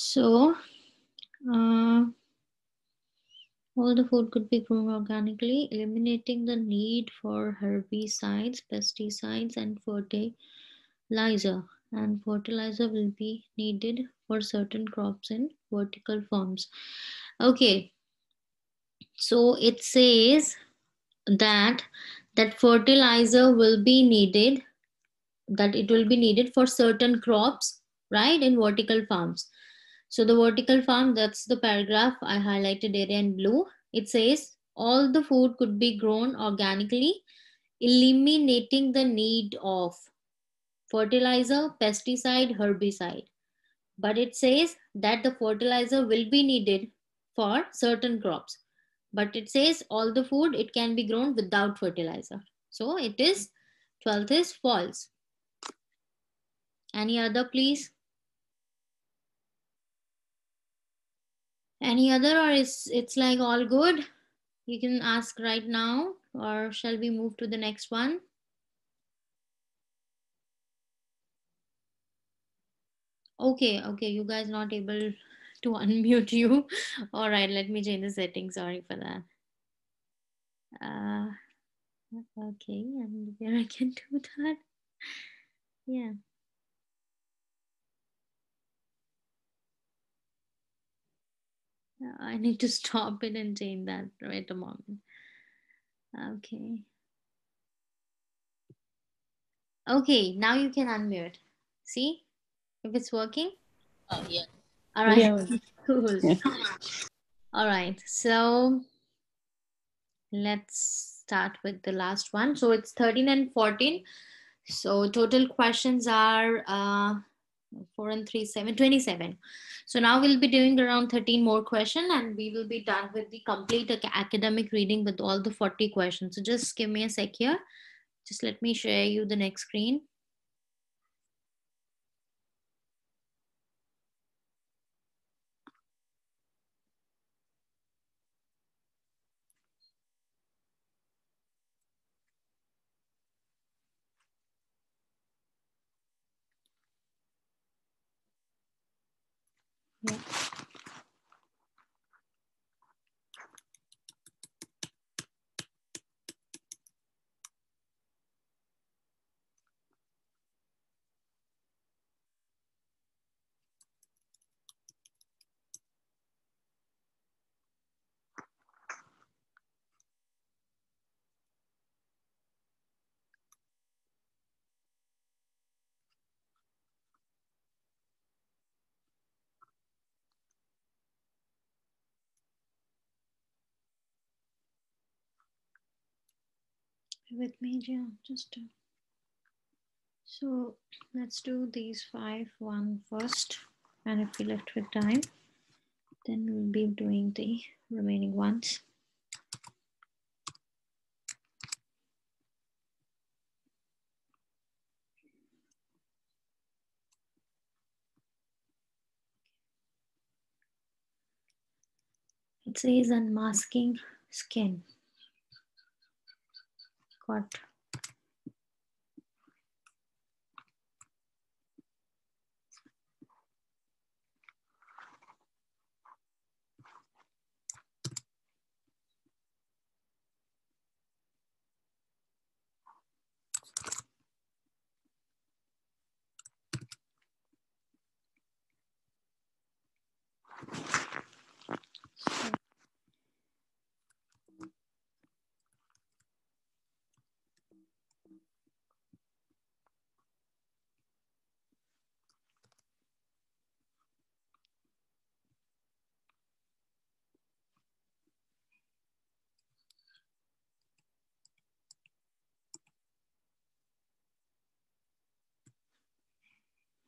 So, uh, all the food could be grown organically, eliminating the need for herbicides, pesticides, and fertilizer and fertilizer will be needed for certain crops in vertical farms. Okay, so it says that that fertilizer will be needed, that it will be needed for certain crops, right, in vertical farms. So the vertical farm, that's the paragraph I highlighted area in blue. It says all the food could be grown organically, eliminating the need of fertilizer, pesticide, herbicide. But it says that the fertilizer will be needed for certain crops. But it says all the food, it can be grown without fertilizer. So it is, 12th is false. Any other, please? Any other or is it's like all good? You can ask right now or shall we move to the next one? Okay, okay, you guys not able to unmute you. All right, let me change the settings. Sorry for that. Uh, okay, and where I can do that. Yeah. I need to stop it and change that right a moment. Okay. Okay, now you can unmute. See? if it's working? Oh, yeah. All right. Yeah. cool. Yeah. All right. So let's start with the last one. So it's 13 and 14. So total questions are uh, 4 and 3, 7, 27. So now we'll be doing around 13 more questions and we will be done with the complete academic reading with all the 40 questions. So just give me a sec here. Just let me share you the next screen. Yeah. With me, yeah, just so let's do these five one first, and if we left with time, then we'll be doing the remaining ones. It says unmasking skin. Got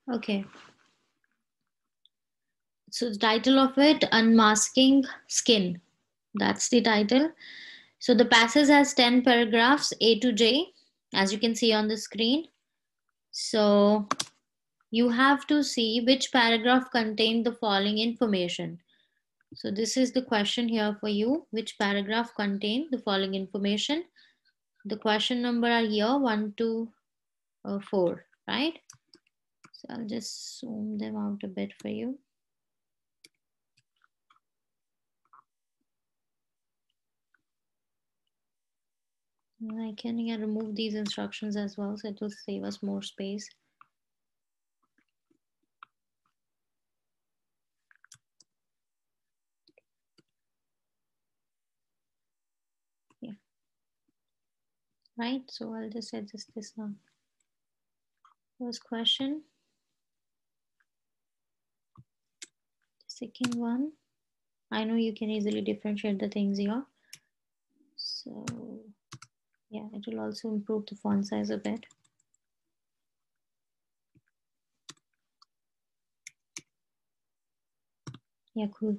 Okay. So the title of it, Unmasking Skin. That's the title. So the passage has 10 paragraphs, A to J, as you can see on the screen. So you have to see which paragraph contained the following information. So this is the question here for you. Which paragraph contained the following information? The question number are here, one, two, uh, four, right? So I'll just zoom them out a bit for you. I can yeah, remove these instructions as well, so it will save us more space. Yeah. Right, so I'll just adjust this now. First question. Second one. I know you can easily differentiate the things here. So yeah, it will also improve the font size a bit. Yeah, cool.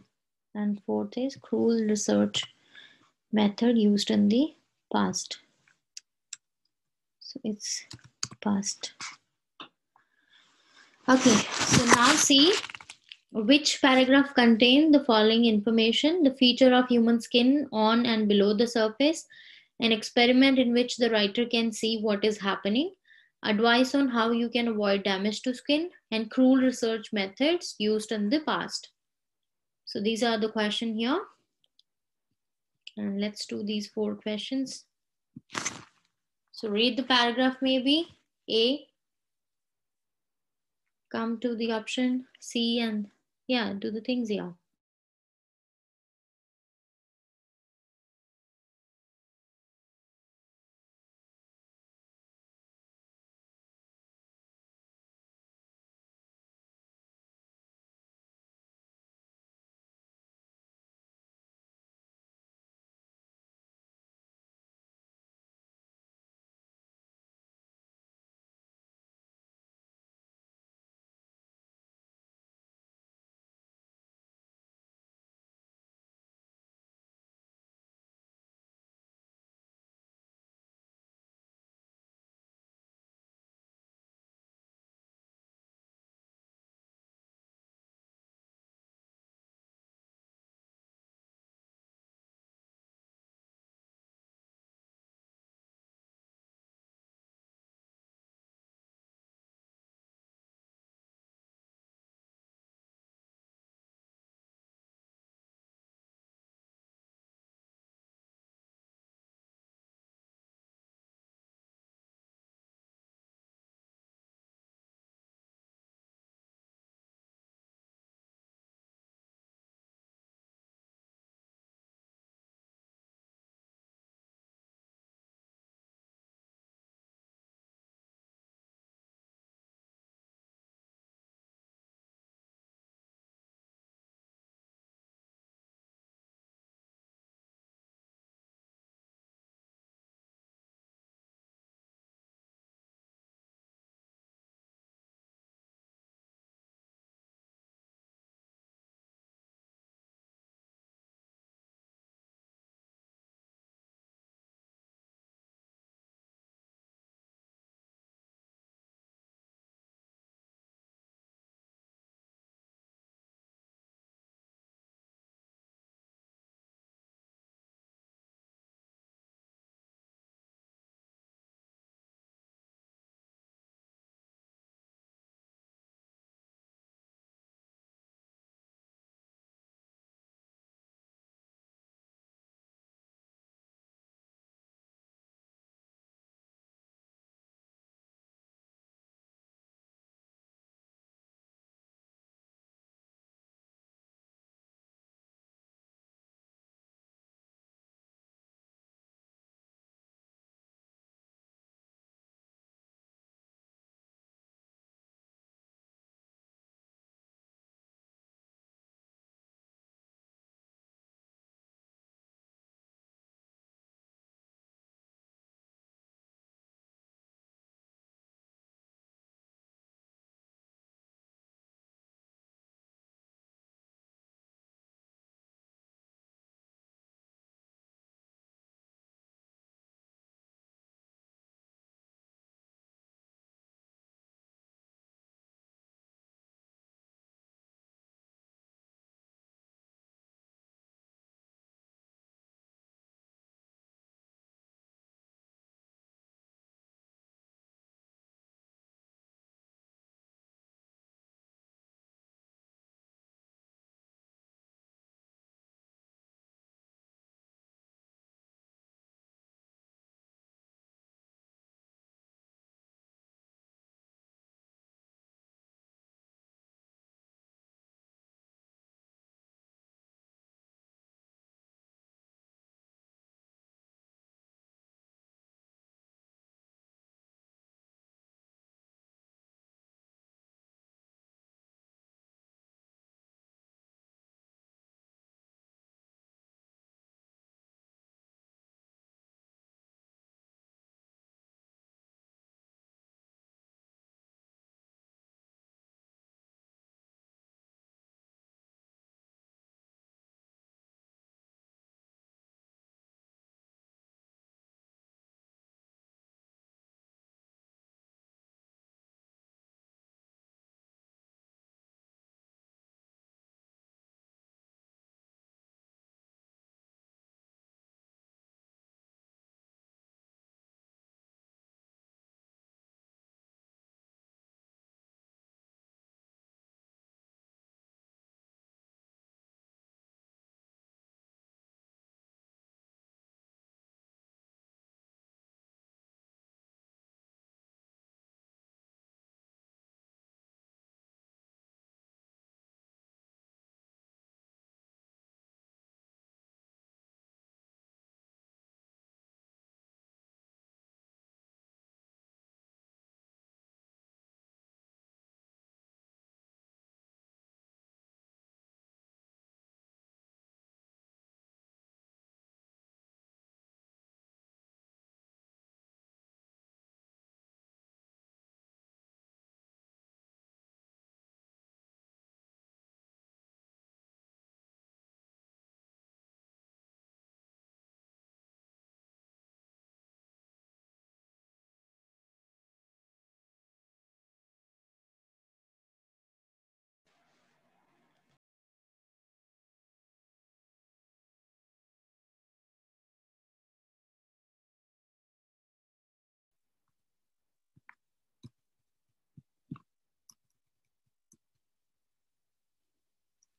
And fourth is cruel research method used in the past. So it's past. Okay, so now see which paragraph contain the following information, the feature of human skin on and below the surface, an experiment in which the writer can see what is happening, advice on how you can avoid damage to skin, and cruel research methods used in the past. So these are the question here. And let's do these four questions. So read the paragraph maybe. A, come to the option C and yeah, do the things here.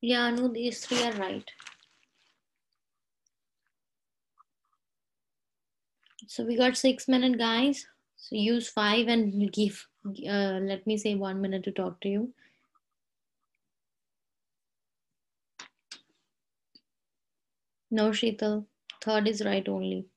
Yeah, no, these three are right. So we got six minutes, guys. So use five and give, uh, let me say one minute to talk to you. No, Sheetal. Third is right only.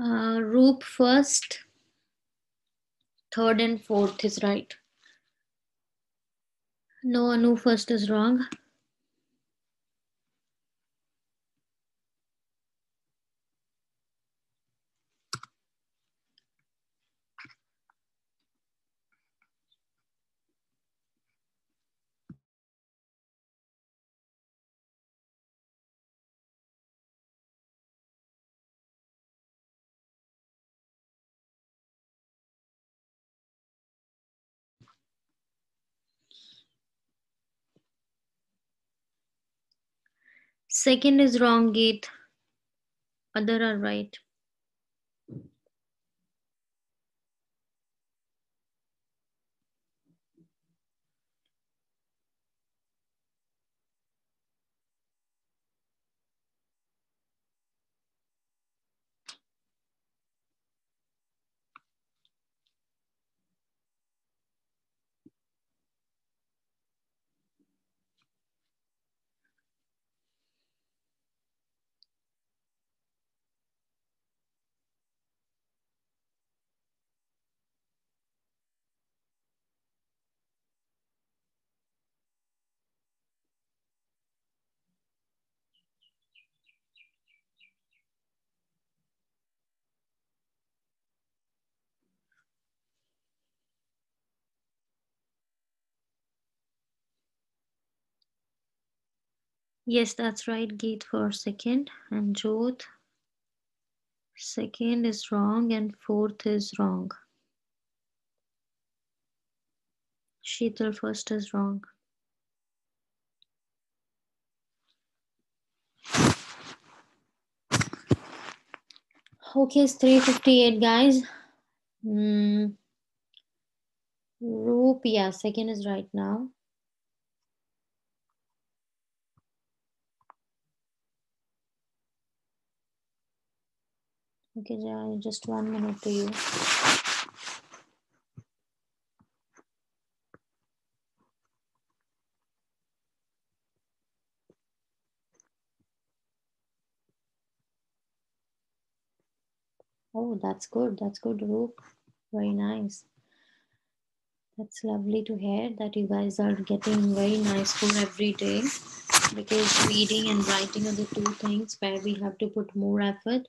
Uh, Roop first, third and fourth is right. No, Anu first is wrong. Second is wrong, Geet. Other are right. Yes, that's right. Geet for second and Jodh. Second is wrong and fourth is wrong. Sheetal first is wrong. Okay, it's 358 guys. Mm. Roop, yeah, second is right now. Okay, just one minute to you. Oh, that's good. That's good. Very nice. That's lovely to hear that you guys are getting very nice score every day because reading and writing are the two things where we have to put more effort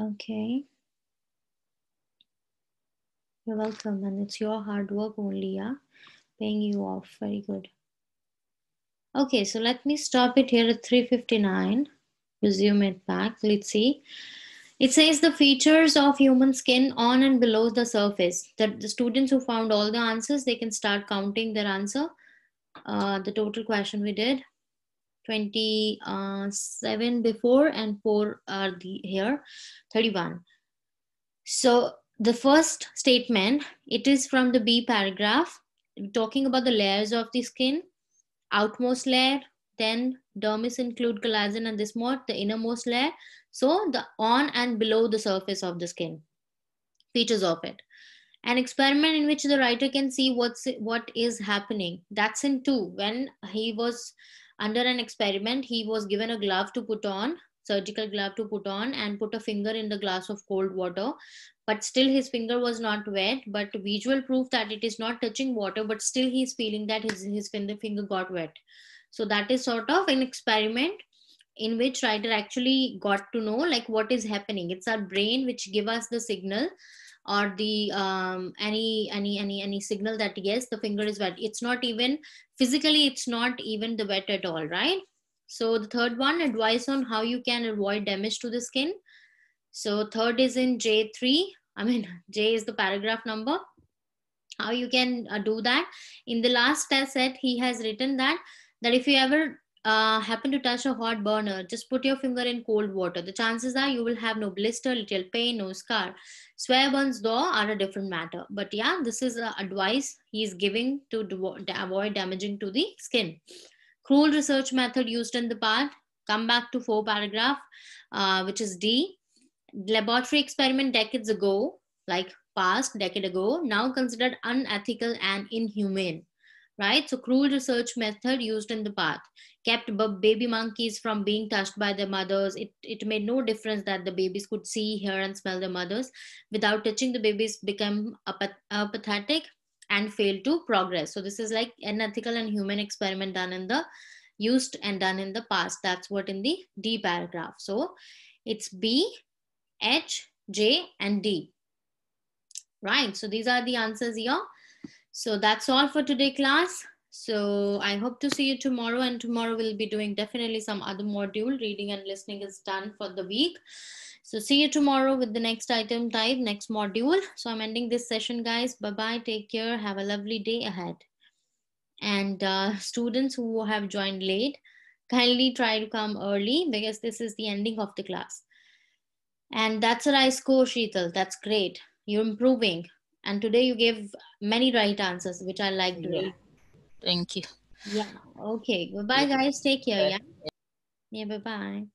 Okay. You're welcome. And it's your hard work only, yeah? Paying you off. Very good. Okay, so let me stop it here at 359. Resume it back. Let's see. It says the features of human skin on and below the surface. That the students who found all the answers, they can start counting their answer. Uh, the total question we did. 27 uh, before and 4 are the here 31 so the first statement it is from the b paragraph talking about the layers of the skin outmost layer then dermis include collagen and this more the innermost layer. So the on and below the surface of the skin features of it. An experiment in which the writer can see what's what is happening. That's in two. When he was under an experiment he was given a glove to put on surgical glove to put on and put a finger in the glass of cold water. But still his finger was not wet but visual proof that it is not touching water but still he's feeling that his, his finger got wet. So that is sort of an experiment in which writer actually got to know like what is happening. It's our brain which give us the signal or the um, any any any any signal that yes the finger is wet. It's not even physically it's not even the wet at all right? So the third one advice on how you can avoid damage to the skin. So third is in j3 i mean j is the paragraph number. How you can uh, do that. In the last test set he has written that that if you ever uh, happen to touch a hot burner, just put your finger in cold water. The chances are you will have no blister, little pain, no scar. Swear burns though are a different matter. But yeah, this is advice he is giving to avoid damaging to the skin. Cruel research method used in the part. Come back to four paragraph, uh, which is D. Laboratory experiment decades ago, like past decade ago, now considered unethical and inhumane right? So cruel research method used in the past kept baby monkeys from being touched by their mothers. It, it made no difference that the babies could see, hear, and smell their mothers. Without touching, the babies become apathetic and fail to progress. So this is like an ethical and human experiment done in the used and done in the past. That's what in the D paragraph. So it's B, H, J, and D. Right. So these are the answers here. So that's all for today class. So I hope to see you tomorrow and tomorrow we'll be doing definitely some other module. Reading and listening is done for the week. So see you tomorrow with the next item type, next module. So I'm ending this session guys. Bye-bye. Take care. Have a lovely day ahead. And uh, students who have joined late, kindly try to come early because this is the ending of the class. And that's a nice score, Sheetal. That's great. You're improving and today you gave many right answers which i like to yeah. thank you. Yeah. Okay. Bye bye guys. Take care yeah? Yeah bye bye